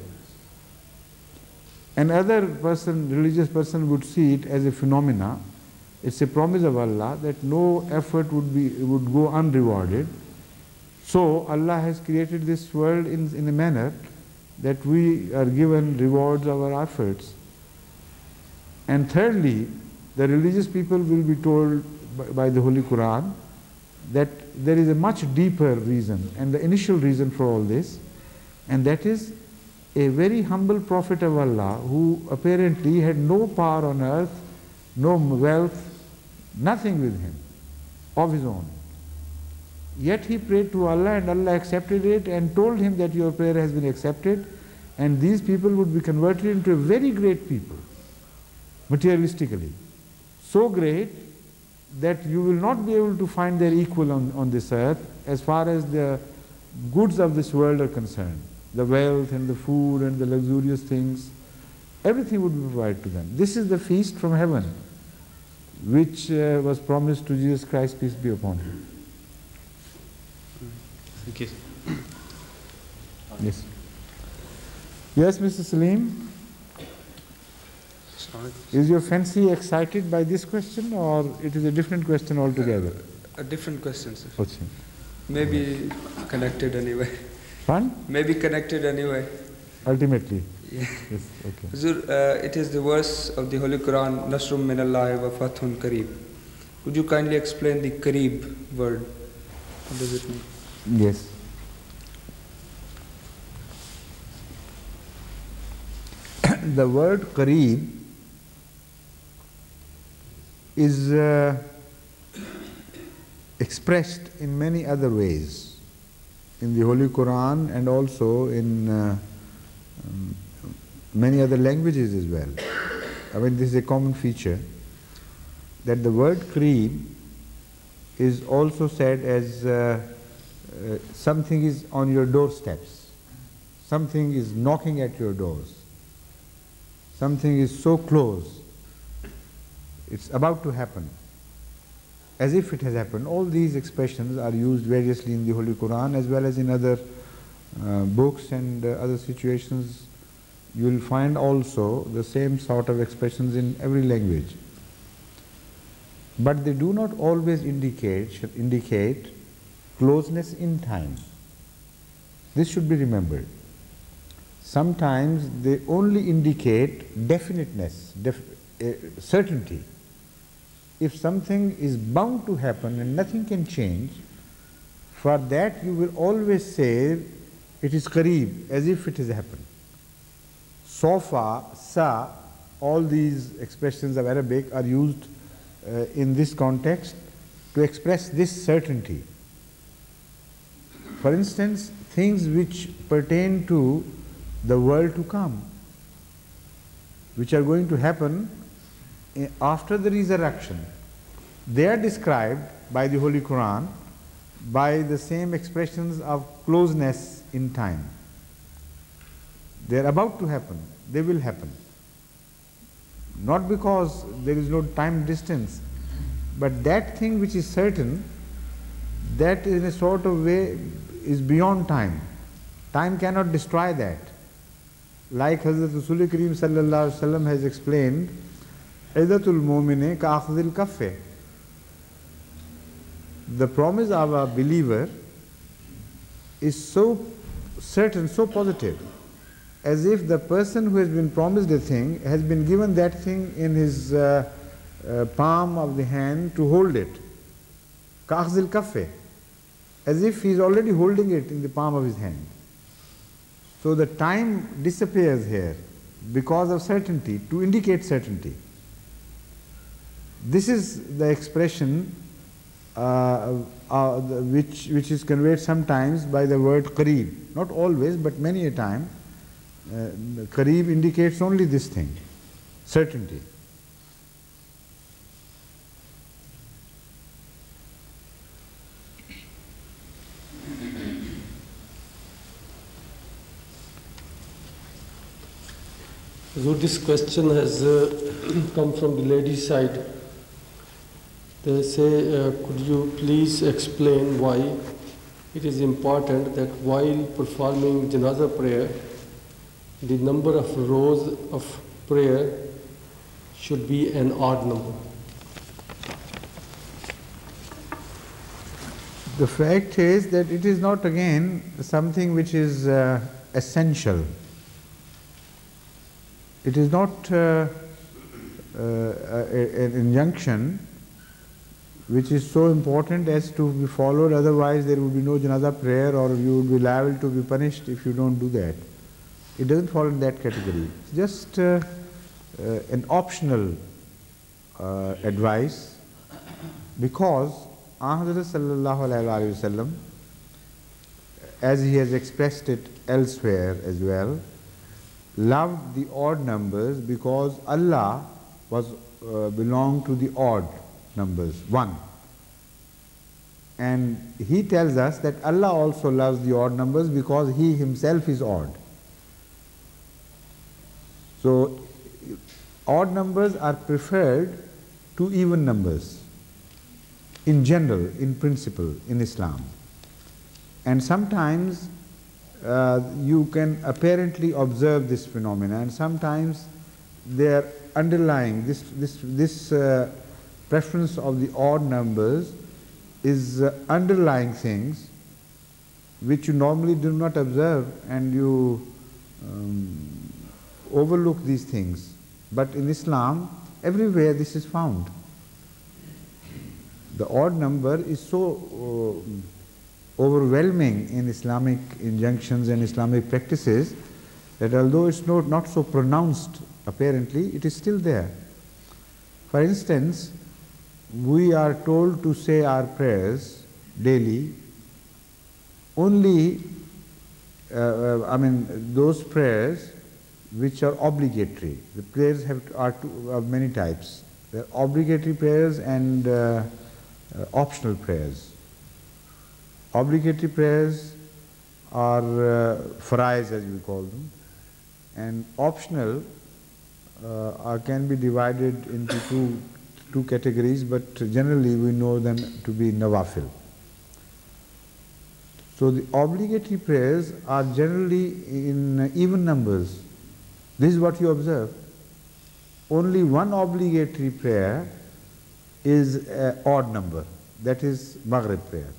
Another person, religious person, would see it as a phenomena. It's a promise of Allah that no effort would be would go unrewarded. So Allah has created this world in, in a manner that we are given rewards of our efforts. And thirdly, the religious people will be told by, by the Holy Quran that there is a much deeper reason and the initial reason for all this, and that is a very humble prophet of Allah who apparently had no power on earth, no wealth, nothing with him of his own. Yet he prayed to Allah and Allah accepted it and told him that your prayer has been accepted and these people would be converted into a very great people, materialistically. So great that you will not be able to find their equal on, on this earth as far as the goods of this world are concerned. The wealth and the food and the luxurious things, everything would be provided to them. This is the feast from heaven which uh, was promised to Jesus Christ, peace be upon him. Thank you. Yes. Yes, Mr. Salim? Is your fancy excited by this question or it is a different question altogether? A different question, sir. What's Maybe connected anyway. Fun? Maybe connected anyway. Ultimately. Yeah. Yes, okay. Huzur, uh, it is the verse of the Holy Quran, Nasrum min Allah wa fathun Kareeb. Could you kindly explain the Kareeb word? What does it mean? Yes. the word Kareeb is uh, expressed in many other ways in the Holy Quran and also in uh, um, many other languages as well. I mean, this is a common feature that the word Kareeb is also said as uh, uh, something is on your doorsteps, something is knocking at your doors, something is so close, it's about to happen, as if it has happened. All these expressions are used variously in the Holy Quran as well as in other uh, books and uh, other situations. You will find also the same sort of expressions in every language but they do not always indicate, indicate closeness in time. This should be remembered. Sometimes they only indicate definiteness, def, uh, certainty. If something is bound to happen and nothing can change, for that you will always say it is qareeb, as if it has happened. Sofa, sa, all these expressions of Arabic are used uh, in this context to express this certainty. For instance, things which pertain to the world to come, which are going to happen eh, after the resurrection, they are described by the Holy Quran by the same expressions of closeness in time. They are about to happen, they will happen. Not because there is no time distance, but that thing which is certain, that in a sort of way is beyond time. Time cannot destroy that. Like Hazrat Rasul Kareem has explained, mu'mine ka akhdil kaffe. The promise of a believer is so certain, so positive, as if the person who has been promised a thing has been given that thing in his uh, uh, palm of the hand to hold it. Kakhzil kaffe. As if he is already holding it in the palm of his hand. So the time disappears here because of certainty, to indicate certainty. This is the expression uh, uh, which, which is conveyed sometimes by the word qareeb. Not always, but many a time. Uh, indicates only this thing, certainty. So this question has uh, come from the ladies' side. They say, uh, could you please explain why it is important that while performing janaza prayer, the number of rows of prayer should be an odd number? The fact is that it is not again something which is uh, essential. It is not uh, uh, an injunction which is so important as to be followed, otherwise there would be no janaza prayer or you would be liable to be punished if you don't do that. It doesn't fall in that category. It's just uh, uh, an optional uh, advice because Ahmad sallallahu alayhi wasallam, as he has expressed it elsewhere as well, loved the odd numbers because Allah was uh, belonged to the odd numbers, one. And he tells us that Allah also loves the odd numbers because he himself is odd. So odd numbers are preferred to even numbers in general, in principle, in Islam. And sometimes uh, you can apparently observe this phenomena and sometimes they are underlying this, this, this uh, preference of the odd numbers is uh, underlying things which you normally do not observe and you um, overlook these things. But in Islam, everywhere this is found. The odd number is so uh, overwhelming in Islamic injunctions and Islamic practices that although it's not, not so pronounced apparently, it is still there. For instance, we are told to say our prayers daily only, uh, uh, I mean, those prayers which are obligatory. The prayers have to, are of many types. There are obligatory prayers and uh, uh, optional prayers. Obligatory prayers are uh, farais as we call them, and optional uh, are, can be divided into two, two categories, but generally we know them to be nawafil. So the obligatory prayers are generally in even numbers. This is what you observe. Only one obligatory prayer is odd number, that is Maghrib prayer.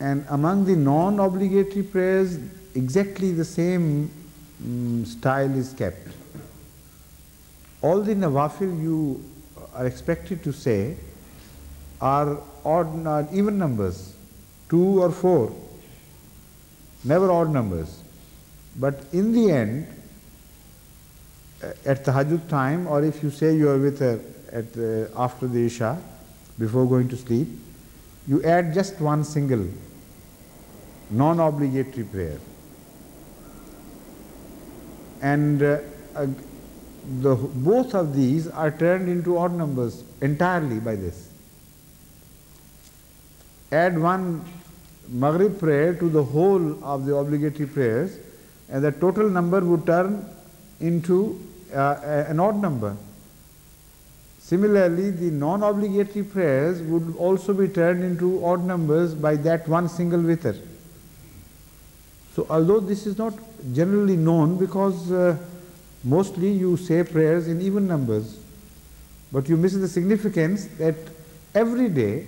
And among the non-obligatory prayers, exactly the same mm, style is kept. All the nawafil you are expected to say are odd, not even numbers, two or four, never odd numbers. But in the end, at tahajjud time, or if you say your witr at uh, after the isha, before going to sleep, you add just one single non-obligatory prayer. And uh, the, both of these are turned into odd numbers entirely by this. Add one Maghrib prayer to the whole of the obligatory prayers, and the total number would turn into uh, an odd number. Similarly, the non-obligatory prayers would also be turned into odd numbers by that one single witr. So although this is not generally known because uh, mostly you say prayers in even numbers, but you miss the significance that every day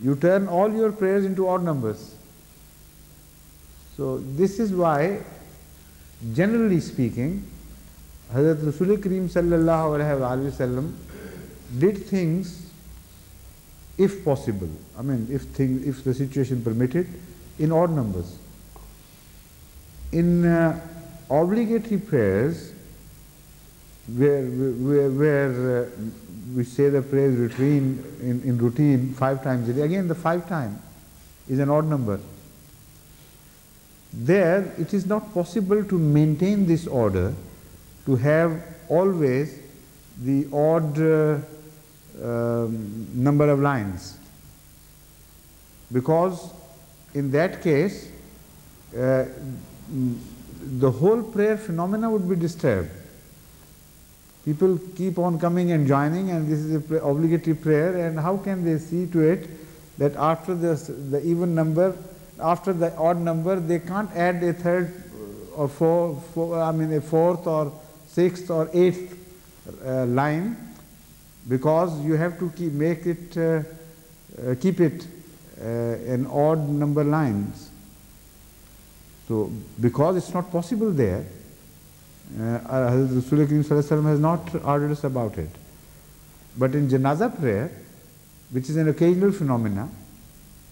you turn all your prayers into odd numbers. So this is why, generally speaking, Hazrat Rasul Kareem sallallahu alayhi wasallam did things, if possible, I mean, if thing, if the situation permitted, in odd numbers. In uh, obligatory prayers, where, where, where uh, we say the prayers routine, in, in routine five times a day, again the five time is an odd number. There it is not possible to maintain this order, to have always the odd uh, um, number of lines. Because in that case, uh, the whole prayer phenomena would be disturbed. People keep on coming and joining, and this is an obligatory prayer, and how can they see to it that after the, the even number, after the odd number, they can't add a third or four, four I mean a fourth or sixth or eighth uh, line, because you have to keep, make it, uh, uh, keep it uh, in odd number lines. So, because it's not possible there, uh, Rasul has not ordered us about it. But in janaza prayer, which is an occasional phenomena,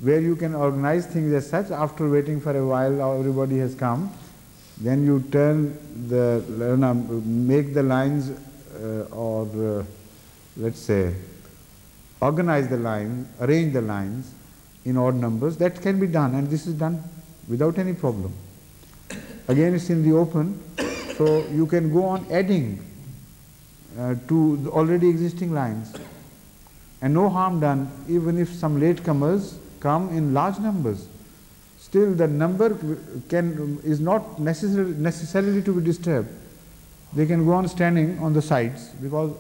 where you can organize things as such, after waiting for a while, everybody has come, then you turn the, make the lines uh, or uh, let's say organize the lines, arrange the lines in odd numbers, that can be done and this is done without any problem. Again, it's in the open, so you can go on adding uh, to the already existing lines. And no harm done, even if some latecomers come in large numbers. Still, the number can, is not necessary, necessarily to be disturbed. They can go on standing on the sides because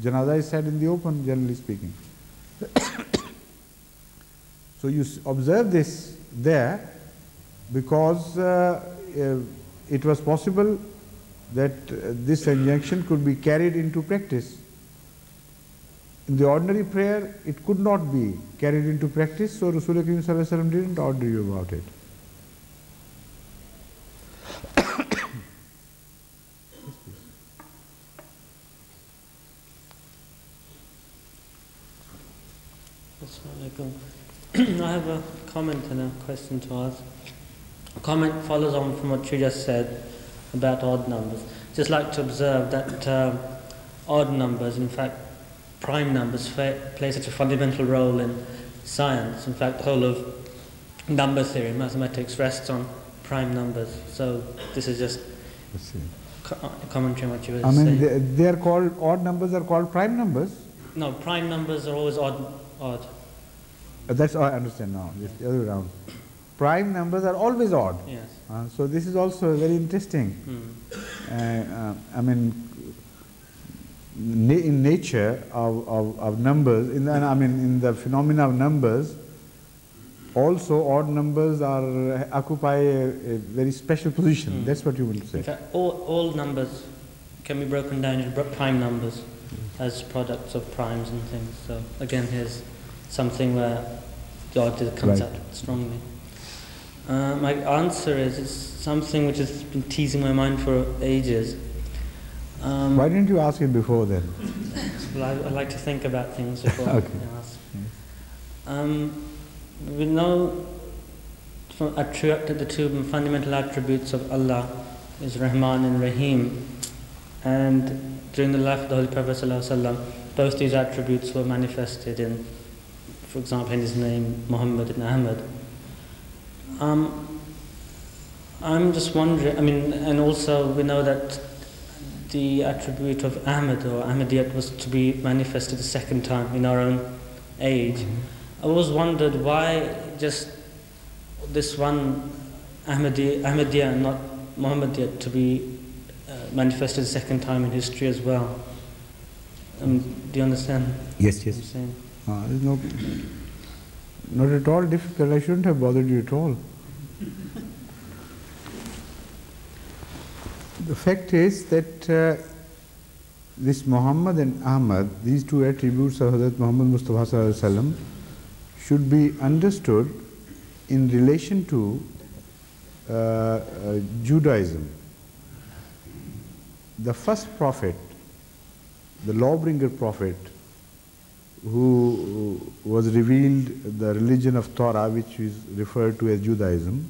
janaza is said in the open, generally speaking. so you observe this there because uh, uh, it was possible that uh, this injunction could be carried into practice. In the ordinary prayer, it could not be carried into practice, so Rasulullah didn't order you about it. I have a comment and a question to ask. A comment follows on from what you just said about odd numbers. Just like to observe that uh, odd numbers, in fact, prime numbers play such a fundamental role in science. In fact, the whole of number theory. Mathematics rests on prime numbers. So this is just Let's co- commentary on what you were saying. I mean, they, they are called, odd numbers are called prime numbers. no, prime numbers are always odd. Odd. That's, I understand now, it's the other way around. Prime numbers are always odd. Yes. Uh, so this is also very interesting. Uh, I mean, na- in nature of, of, of numbers, in the, I mean, in the phenomena of numbers, also odd numbers are occupy a, a very special position. Mm. That's what you will say. In fact, all, all numbers can be broken down into prime numbers as products of primes and things. So again, here's something where the odd comes Right. out strongly. Uh, my answer is it's something which has been teasing my mind for ages. Um, Why didn't you ask it before then? well, I, I like to think about things before Okay. I ask. Um, we know from attri- the two fundamental attributes of Allah is Rahman and Rahim, and during the life of the Holy Prophet ﷺ, both these attributes were manifested in, for example, in his name Muhammad and Ahmad. Um, I'm just wondering. I mean, and also we know that the attribute of Ahmad or Ahmadiyat was to be manifested a second time in our own age. I always wondered why just this one Ahmadi, Ahmadiyya and not Muhammadiyat to be uh, manifested a second time in history as well. Um, do you understand? Yes, saying? Uh, no, not at all difficult. I shouldn't have bothered you at all. The fact is that uh, this Muhammad and Ahmad, these two attributes of Hazrat Muhammad Mustafa Wasallam, should be understood in relation to uh, uh, Judaism. The first prophet, the lawbringer prophet, who was revealed the religion of Torah, which is referred to as Judaism,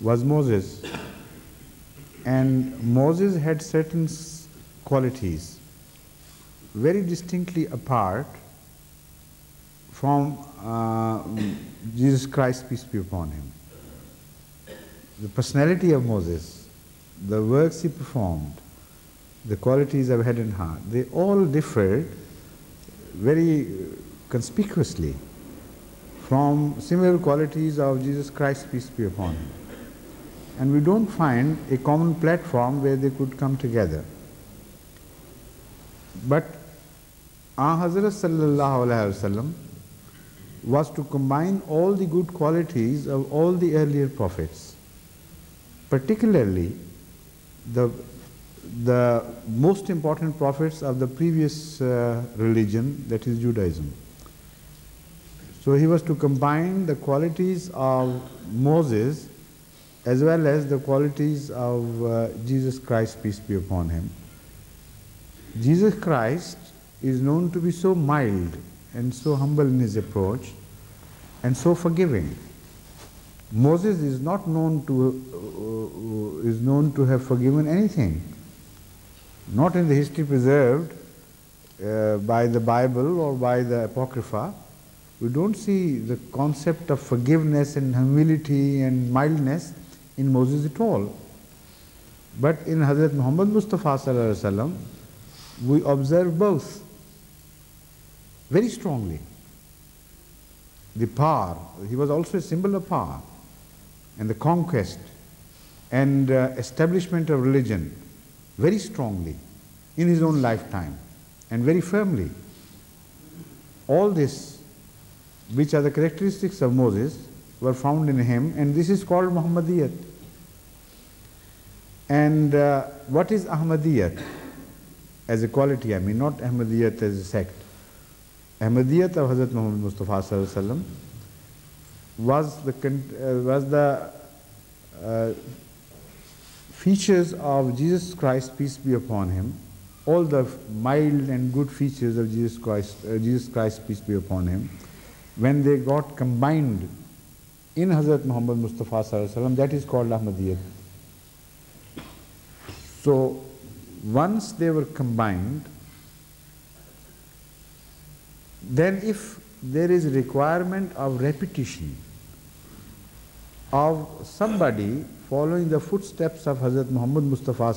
was Moses. And Moses had certain qualities very distinctly apart from uh, Jesus Christ, peace be upon him. The personality of Moses, the works he performed, the qualities of head and heart, they all differed very conspicuously from similar qualities of Jesus Christ, peace be upon him. And we don't find a common platform where they could come together. But our Sallallahu Alaihi Wasallam was to combine all the good qualities of all the earlier prophets, particularly the, the most important prophets of the previous uh, religion, that is Judaism. So he was to combine the qualities of Moses as well as the qualities of uh, Jesus Christ, peace be upon him. Jesus Christ is known to be so mild and so humble in his approach and so forgiving. Moses is not known to uh, is known to have forgiven anything. Not in the history preserved uh, by the Bible or by the Apocrypha. We don't see the concept of forgiveness and humility and mildness in Moses at all. But in Hazrat Muhammad Mustafa we observe both very strongly. The power, he was also a symbol of power, and the conquest and uh, establishment of religion very strongly in his own lifetime and very firmly. All this, which are the characteristics of Moses, were found in him, and this is called Muhammadiyat. And uh, what is Ahmadiyat? As a quality, I mean, not Ahmadiyat as a sect. Ahmadiyat of Hazrat Muhammad Mustafa was the, uh, was the uh, features of Jesus Christ, peace be upon him, all the mild and good features of Jesus Christ, uh, Jesus Christ, peace be upon him, when they got combined in Hazrat Muhammad Mustafa Sallallahu that is called Ahmadiyat. So once they were combined, then if there is requirement of repetition of somebody following the footsteps of Hazrat Muhammad Mustafa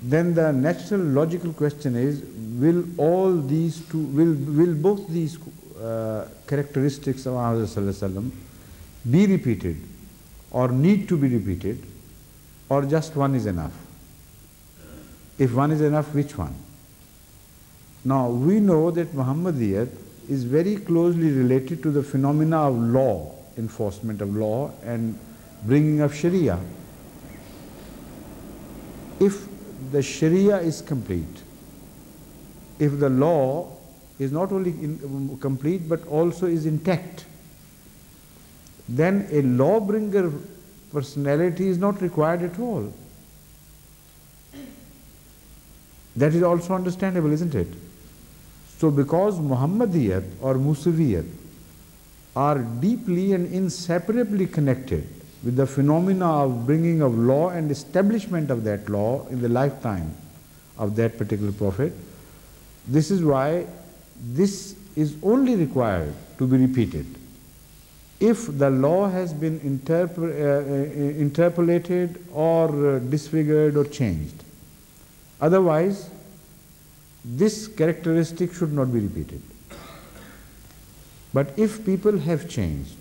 then the natural logical question is, will all these two, will, will both these uh, characteristics of Hazrat be repeated or need to be repeated or just one is enough? If one is enough, which one? Now we know that Muhammadiyat is very closely related to the phenomena of law, enforcement of law and bringing of Sharia. If the Sharia is complete, if the law is not only in, complete but also is intact, then a lawbringer personality is not required at all. That is also understandable, isn't it? So because Muhammadiyat or Musaviyat are deeply and inseparably connected with the phenomena of bringing of law and establishment of that law in the lifetime of that particular prophet, this is why this is only required to be repeated. If the law has been interp uh, uh, interpolated or uh, disfigured or changed, otherwise this characteristic should not be repeated. But if people have changed,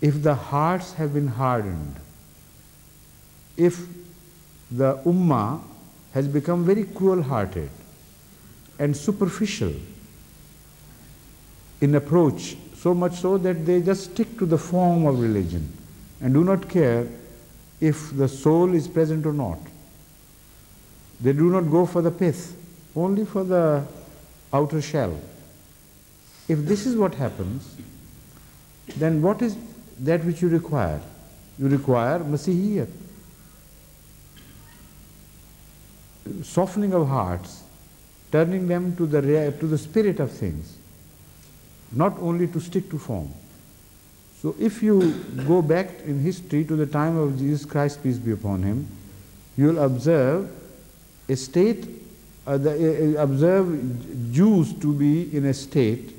if the hearts have been hardened, if the ummah has become very cruel hearted and superficial in approach, so much so that they just stick to the form of religion and do not care if the soul is present or not. They do not go for the pith only for the outer shell. If this is what happens, then what is that which you require? You require Masihiyat. Softening of hearts, turning them to the, to the spirit of things, not only to stick to form. So if you go back in history to the time of Jesus Christ, peace be upon him, you will observe a state uh, the, uh, observe Jews to be in a state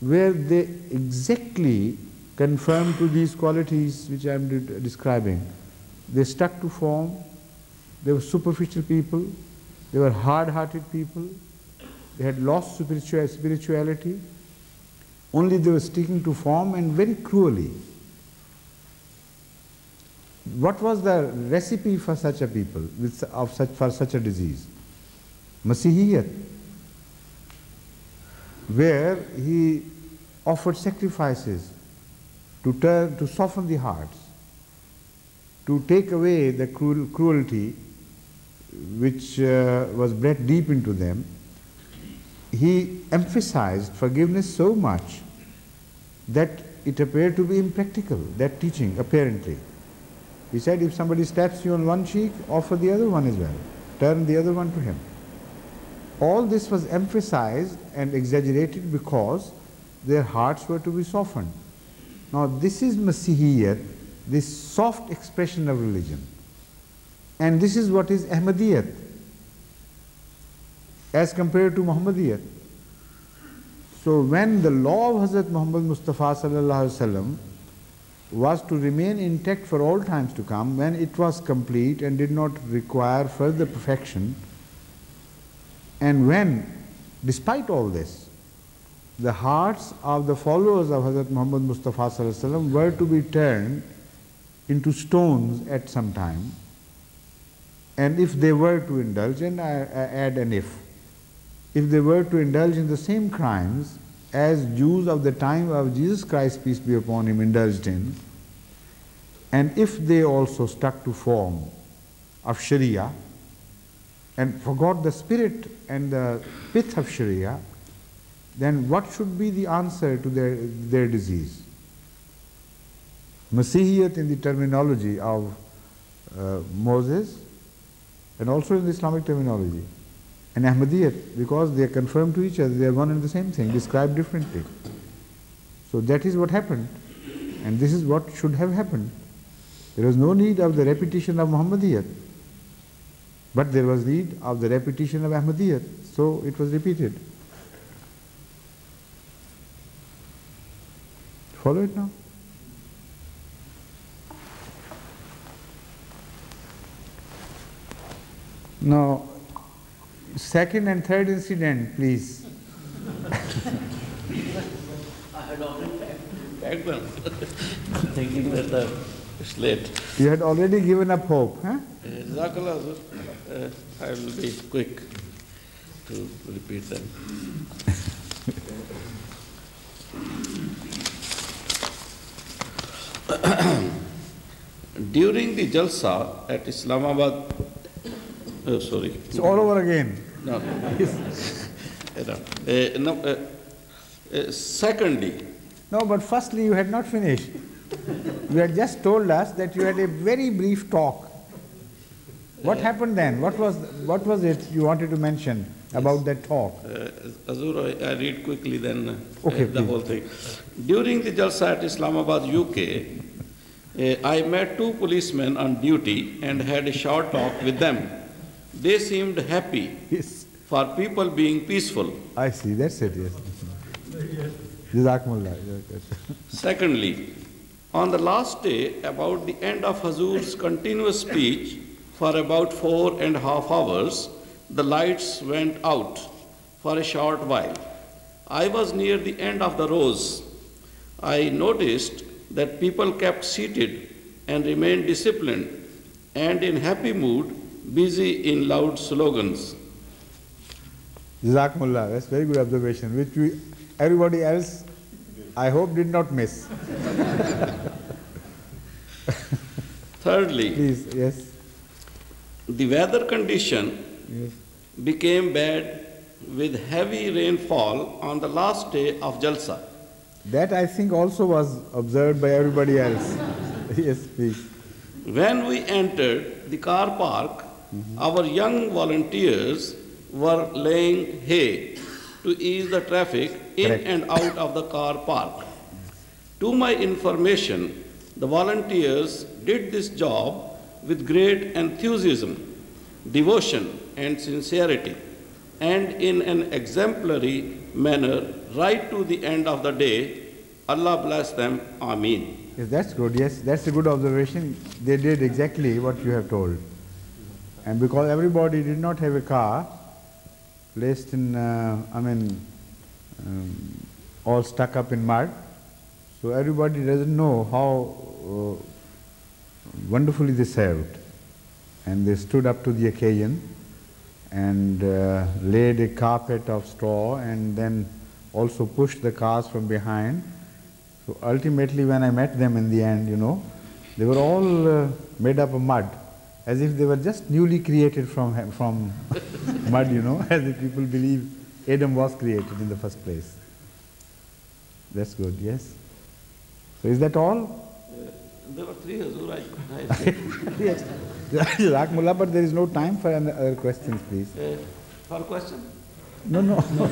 where they exactly conform to these qualities which I am de describing. They stuck to form, they were superficial people, they were hard-hearted people, they had lost spirituality, only they were sticking to form and very cruelly. What was the recipe for such a people, with, of such, for such a disease? Masihiyat, where he offered sacrifices to, turn, to soften the hearts, to take away the cruel, cruelty which uh, was bred deep into them. He emphasized forgiveness so much that it appeared to be impractical, that teaching, apparently. He said, if somebody stabs you on one cheek, offer the other one as well. Turn the other one to him. All this was emphasized and exaggerated because their hearts were to be softened. Now this is Masihiyat, this soft expression of religion. And this is what is Ahmadiyat as compared to Muhammadiyat. So when the law of Hazrat Muhammad Mustafa was to remain intact for all times to come, when it was complete and did not require further perfection, and when, despite all this, the hearts of the followers of Hazrat Muhammad Mustafa were to be turned into stones at some time, and if they were to indulge, and I, I add an if, if they were to indulge in the same crimes as Jews of the time of Jesus Christ, peace be upon him, indulged in, and if they also stuck to form of Sharia, and forgot the spirit and the pith of Sharia, then what should be the answer to their, their disease? Masihiyat in the terminology of uh, Moses and also in the Islamic terminology. And Ahmadiyat, because they are confirmed to each other, they are one and the same thing, described differently. So that is what happened. And this is what should have happened. There was no need of the repetition of Muhammadiyat. But there was need of the repetition of Ahmadiyyat, so it was repeated. Follow it now? Now, second and third incident, please. I had already packed them, thinking that uh, it's late. You had already given up hope, huh? Uh, I will be quick to repeat them. During the Jalsa at Islamabad, oh, sorry. It's all over again. No, no. Uh, no, uh, uh, secondly, No, but firstly, you had not finished. You had just told us that you had a very brief talk. What happened then? What was, what was it you wanted to mention about that talk? Uh, Hazur, I, I read quickly then uh, Okay, the please. whole thing. During the Jalsa at Islamabad, UK, uh, I met two policemen on duty and had a short talk with them. They seemed happy Yes. for people being peaceful. I see, that's it, yes. Secondly, on the last day, about the end of Hazur's continuous speech for about four and a half hours, the lights went out for a short while. I was near the end of the rows. I noticed that people kept seated and remained disciplined and in happy mood, busy in loud slogans. Jazakumullah, that's very good observation, which we, everybody else, I hope, did not miss. Thirdly, Please, yes, the weather condition yes. became bad with heavy rainfall on the last day of Jalsa. That I think also was observed by everybody else. yes, please. When we entered the car park, mm-hmm. our young volunteers were laying hay to ease the traffic in Correct. and out of the car park. To my information, the volunteers did this job with great enthusiasm, devotion, and sincerity, and in an exemplary manner right to the end of the day. Allah bless them. Ameen. Yes, that's good. Yes, that's a good observation. They did exactly what you have told. And because everybody did not have a car, placed in, uh, I mean, um, all stuck up in mud, so everybody doesn't know how uh, wonderfully they served. And they stood up to the occasion and uh, laid a carpet of straw and then also pushed the cars from behind. So ultimately, when I met them in the end, you know, they were all uh, made up of mud, as if they were just newly created from, from mud, you know, as if people believe Adam was created in the first place. That's good, yes. So is that all? There were three Hazur. I, yes. Jazakumullah, but there is no time for any other questions, please. Uh, for question? No, no.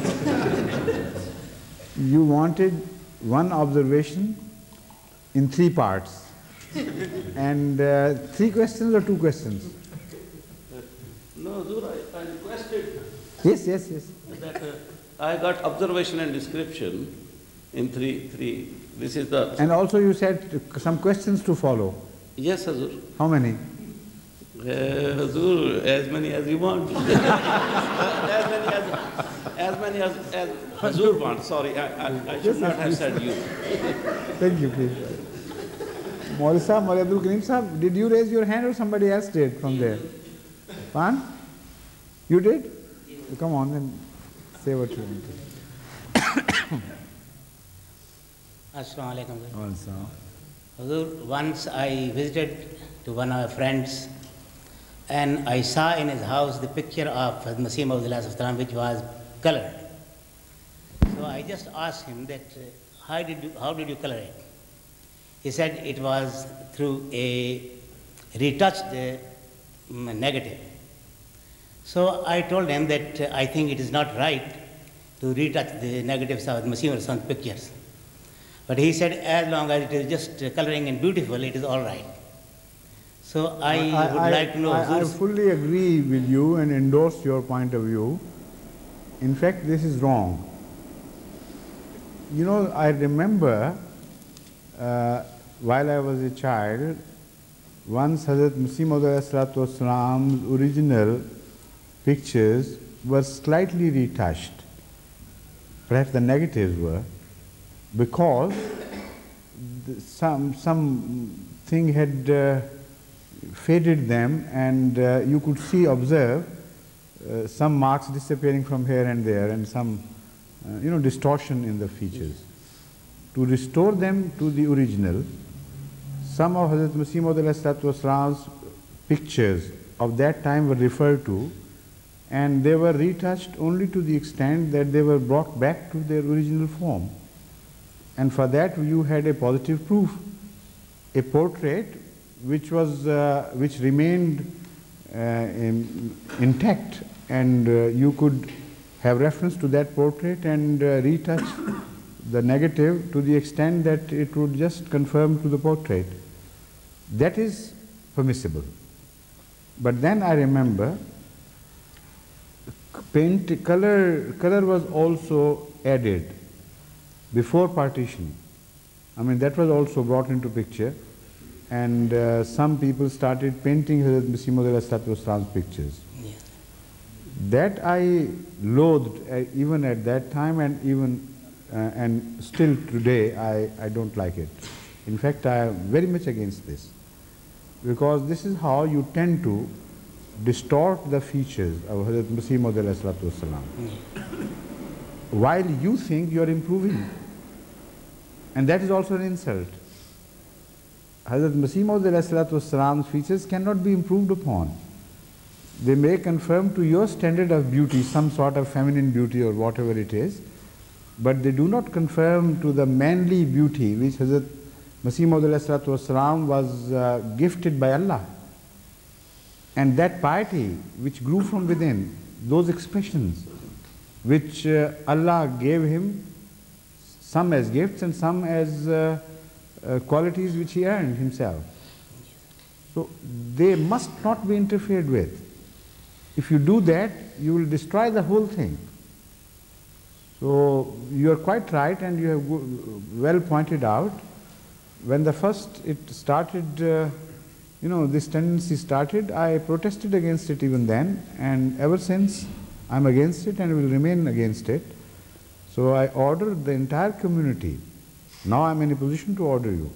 you wanted one observation in three parts. and uh, three questions or two questions? No, Hazur, I, I requested Yes, yes, yes. that uh, I got observation and description in three, three. This is the. And also you said some questions to follow. Yes, Hazur. How many? Uh, Hazur, as many as you want. as many as, as many as, as Hazur wants. Sorry, I, I, I should not have said you. Thank you, please. Maulvi Sahib, Maulvi Abdul Karim did you raise your hand or somebody else did from there? Pan? You did? Come on and say what you want to. Assalamu alaikum. sir. Once I visited to one of my friends and I saw in his house the picture of Masih Maud which was colored. So I just asked him that uh, how did you, how did you color it? He said it was through a retouched uh, mm, negative. So I told him that uh, I think it is not right to retouch the negatives of Masih Maud pictures. But he said, as long as it is just coloring and beautiful, it is all right. So I, would like to know. I, I fully agree with you and endorse your point of view. In fact, this is wrong. You know, I remember uh, while I was a child, once Hazrat Masih Maud's original pictures were slightly retouched. Perhaps the negatives were, because some something had uh, faded them, and uh, you could see, observe uh, some marks disappearing from here and there, and some, uh, you know, distortion in the features. To restore them to the original, some of Hazrat Masih Maud's pictures of that time were referred to, and they were retouched only to the extent that they were brought back to their original form. And for that you had a positive proof, a portrait which was uh, which remained uh, in, intact, and uh, you could have reference to that portrait and uh, retouch the negative to the extent that it would just confirm to the portrait. That is permissible. But then I remember paint color color was also added before partition. I mean that was also brought into picture and uh, some people started painting Hazrat Masih Maud pictures. Yeah. That I loathed uh, even at that time and even uh, and still today I, I don't like it. In fact I am very much against this because this is how you tend to distort the features of Hazrat Masih Maud while you think you are improving. And that is also an insult. Hazrat Masih features cannot be improved upon. They may confirm to your standard of beauty some sort of feminine beauty or whatever it is, but they do not confirm to the manly beauty which Hazrat Masih was uh, gifted by Allah. And that piety which grew from within, those expressions which uh, Allah gave him, some as gifts and some as uh, uh, qualities which he earned himself. So they must not be interfered with. If you do that, you will destroy the whole thing. So you are quite right and you have well pointed out. When the first it started uh, you know, this tendency started, I protested against it even then, and ever since I'm against it and will remain against it. So I ordered the entire community, now I'm in a position to order you,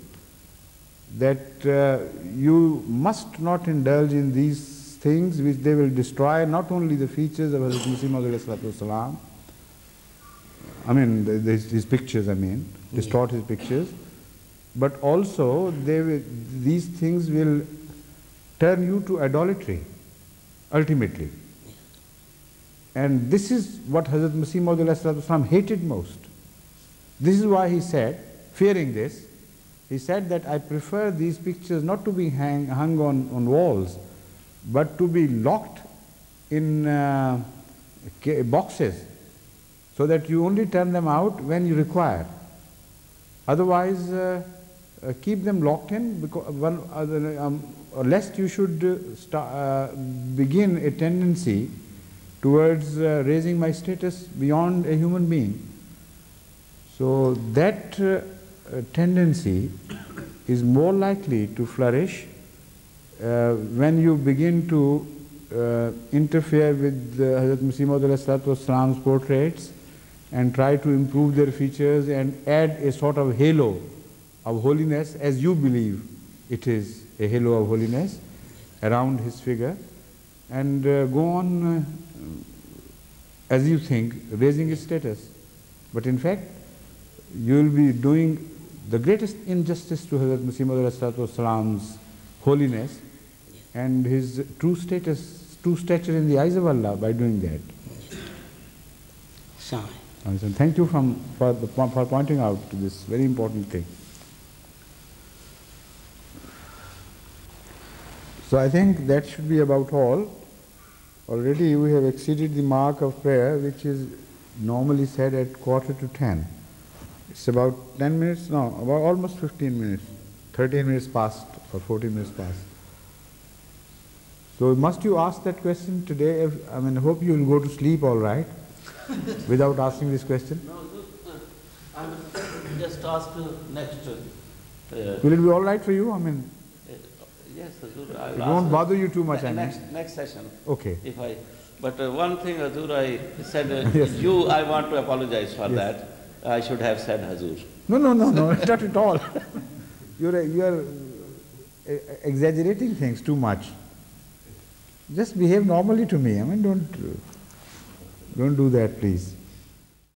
that uh, you must not indulge in these things which they will destroy not only the features of Hazrat Masih I mean, the, the, his pictures, I mean, distort his pictures, but also will, these things will turn you to idolatry, ultimately. And this is what Hazrat Masih Maud hated most. This is why he said, fearing this, he said that I prefer these pictures not to be hang, hung on, on walls, but to be locked in uh, boxes so that you only turn them out when you require. Otherwise, uh, uh, keep them locked in because one, um, lest you should start, uh, begin a tendency towards uh, raising my status beyond a human being. So that uh, tendency is more likely to flourish uh, when you begin to uh, interfere with Hazrat Masih Maud portraits and try to improve their features and add a sort of halo of holiness as you believe it is a halo of holiness around his figure and uh, go on uh, as you think, raising his status. But in fact, you will be doing the greatest injustice to Hazrat Masih holiness and his true status, true stature in the eyes of Allah by doing that. Sorry. Thank you from, for, the, for pointing out this very important thing. So I think that should be about all. Already we have exceeded the mark of prayer which is normally said at quarter to ten. It's about 10 minutes, no, about almost 15 minutes, 13 minutes past or 14 minutes past. So must you ask that question today? If, I mean, I hope you will go to sleep all right without asking this question. No, I will just ask next Uh, Will it be all right for you? I mean, Yes, Hazur, I will It won't her. bother you too much, Ne- I mean. Next, next session. Okay. If I, but uh, one thing, Hazur, I said, uh, Yes. you, I want to apologize for Yes. that. I should have said Hazur. no, no, no, no, not at all. You're, you're uh, exaggerating things too much. Just behave normally to me. I mean, don't, don't do that, please.